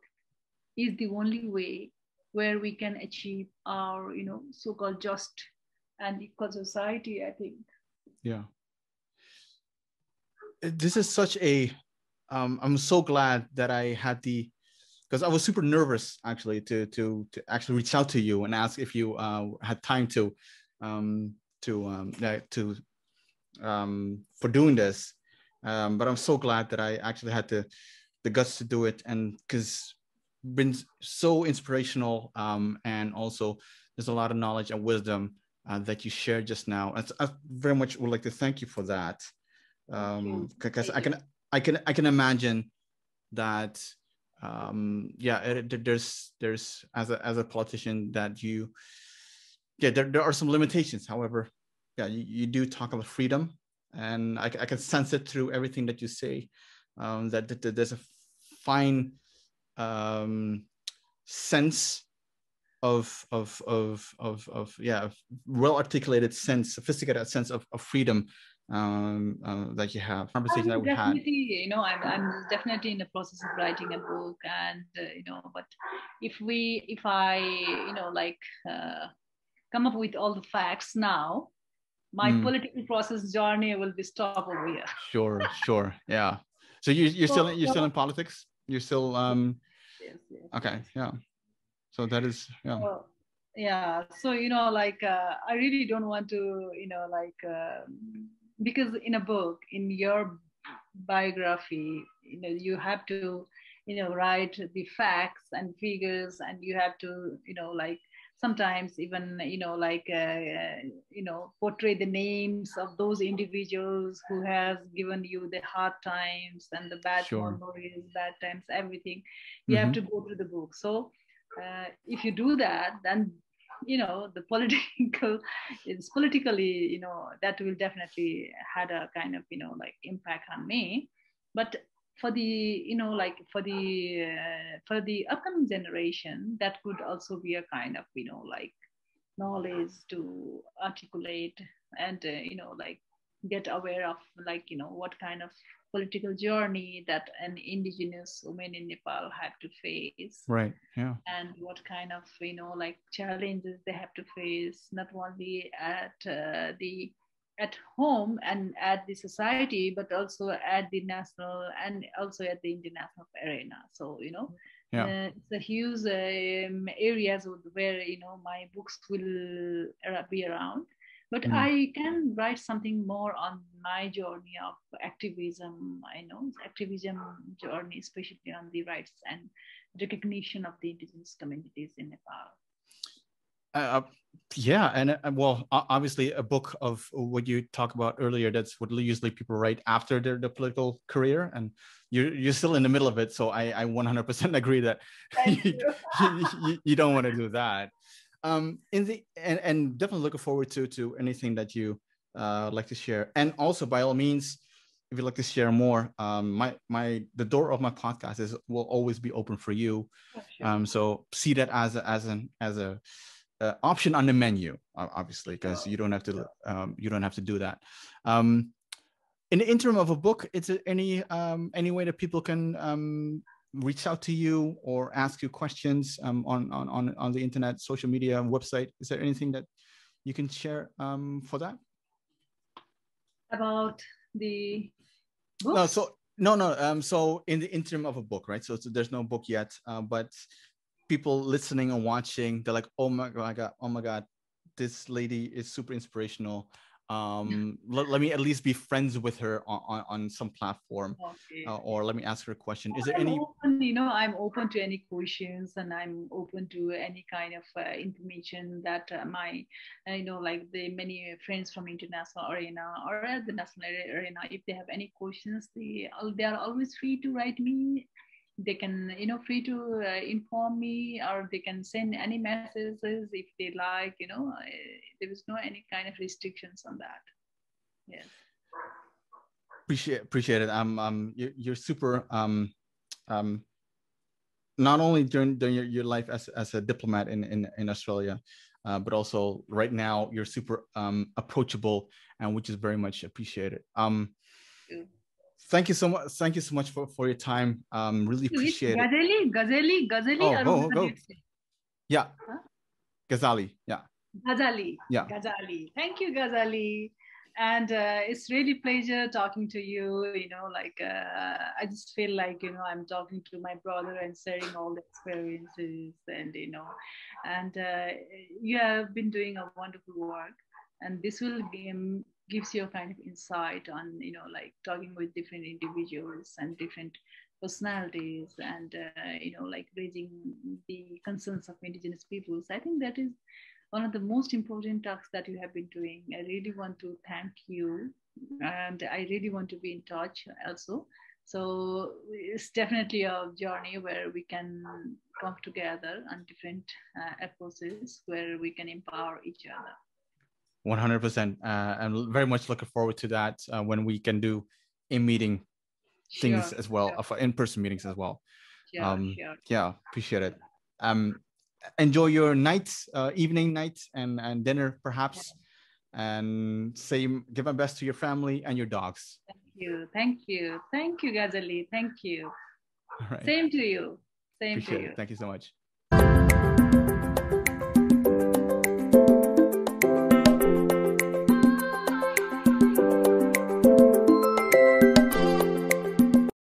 is the only way where we can achieve our, you know, so-called just and equal society, I think. Yeah. This is such a, um, I'm so glad that I had the, because I was super nervous actually to to to actually reach out to you and ask if you uh, had time to um, to um, to um, for doing this. Um, but I'm so glad that I actually had the the guts to do it, and because been so inspirational, um, and also there's a lot of knowledge and wisdom uh, that you shared just now. And I very much would like to thank you for that, because um, I can I can I can imagine that um, yeah, it, there's there's as a as a politician that you yeah there, there are some limitations. However, yeah, you, you do talk about freedom, and I, I can sense it through everything that you say. Um, that, that, that, there's a fine um, sense of of of of of yeah, well articulated sense, sophisticated sense of, of freedom um, uh, that you have. Conversation that we had. You know, I'm I'm definitely in the process of writing a book, and uh, you know, but if we if I you know like uh, come up with all the facts now my mm. political process journey will be stopped over here. Sure, sure, yeah. So you you're so, still you're still in politics. You're still um. Yes, yes, okay, yeah. So that is yeah. So, yeah. So you know, like uh, I really don't want to you know like uh, because in a book in your biography you know you have to you know write the facts and figures and you have to you know like sometimes even you know like uh, uh, you know portray the names of those individuals who has given you the hard times and the bad sure. memories bad times everything you mm-hmm. have to go through the book so uh, if you do that then you know the political it's politically you know that will definitely had a kind of you know like impact on me but for the you know like for the uh, for the upcoming generation that could also be a kind of you know like knowledge to articulate and uh, you know like get aware of like you know what kind of political journey that an indigenous woman in nepal had to face. Right yeah. And what kind of you know like challenges they have to face not only at uh, the at home and at the society but also at the national and also at the international arena so you know yeah. uh, it's a huge um, areas where you know my books will be around but mm. i can write something more on my journey of activism i know activism journey especially on the rights and recognition of the indigenous communities in nepal uh, yeah and uh, well obviously a book of what you talk about earlier that's what usually people write after their, their political career and you're, you're still in the middle of it so i, I 100% agree that you, you, you, don't want to do that. Um in the and, and definitely looking forward to to anything that you uh like to share. And also by all means if you'd like to share more um my my the door of my podcast is will always be open for you. Oh, sure. um so see that as a, as an as a uh, option on the menu, obviously, because you don't have to um, you don't have to do that. Um, in the interim of a book, is there any um, any way that people can um, reach out to you or ask you questions um, on, on on on the internet, social media, website? Is there anything that you can share um, for that? About the books? No, so no, no. Um, so in the interim of a book, right? So, so there's no book yet, uh, but people listening and watching, they're like, oh my god, oh my god, this lady is super inspirational. Um, let, let, me at least be friends with her on, on, on some platform, okay. uh, or let me ask her a question. Is there I'm any? Open, you know, I'm open to any questions, and I'm open to any kind of uh, information that uh, my, you know, like the many friends from international arena or at the national arena, if they have any questions, they they are always free to write me they can you know free to uh, inform me or they can send any messages if they like you know uh, there is no any kind of restrictions on that. Yes. Appreciate appreciate it. Um um you're, you're super um um not only during during your, your life as, as a diplomat in in, in australia uh, but also right now you're super um approachable and which is very much appreciated. Um thank you so much. Thank you so much for, for your time. Um, really appreciate it. Ghazali, Ghazali, Ghazali. Oh, go, go. Yeah. Huh? Ghazali. Yeah. Ghazali. Yeah. Ghazali. Thank you, Ghazali. And uh, it's really pleasure talking to you. You know, like uh, I just feel like you know I'm talking to my brother and sharing all the experiences, and you know, and uh, you have been doing a wonderful work. And this will be, gives you a kind of insight on you know like talking with different individuals and different personalities and uh, you know like raising the concerns of indigenous peoples. I think that is one of the most important tasks that you have been doing. I really want to thank you and i really want to be in touch also. So it's definitely a journey where we can come together on different uh, approaches where we can empower each other 100% uh, and very much looking forward to that uh, when we can do in meeting things sure, as well sure. Uh, in-person meetings as well sure, um, yeah appreciate it um enjoy your night uh, evening night and and dinner perhaps yeah. and say give my best to your family and your dogs thank you thank you thank you Ghazali. thank you right. same to you same appreciate to you it. thank you so much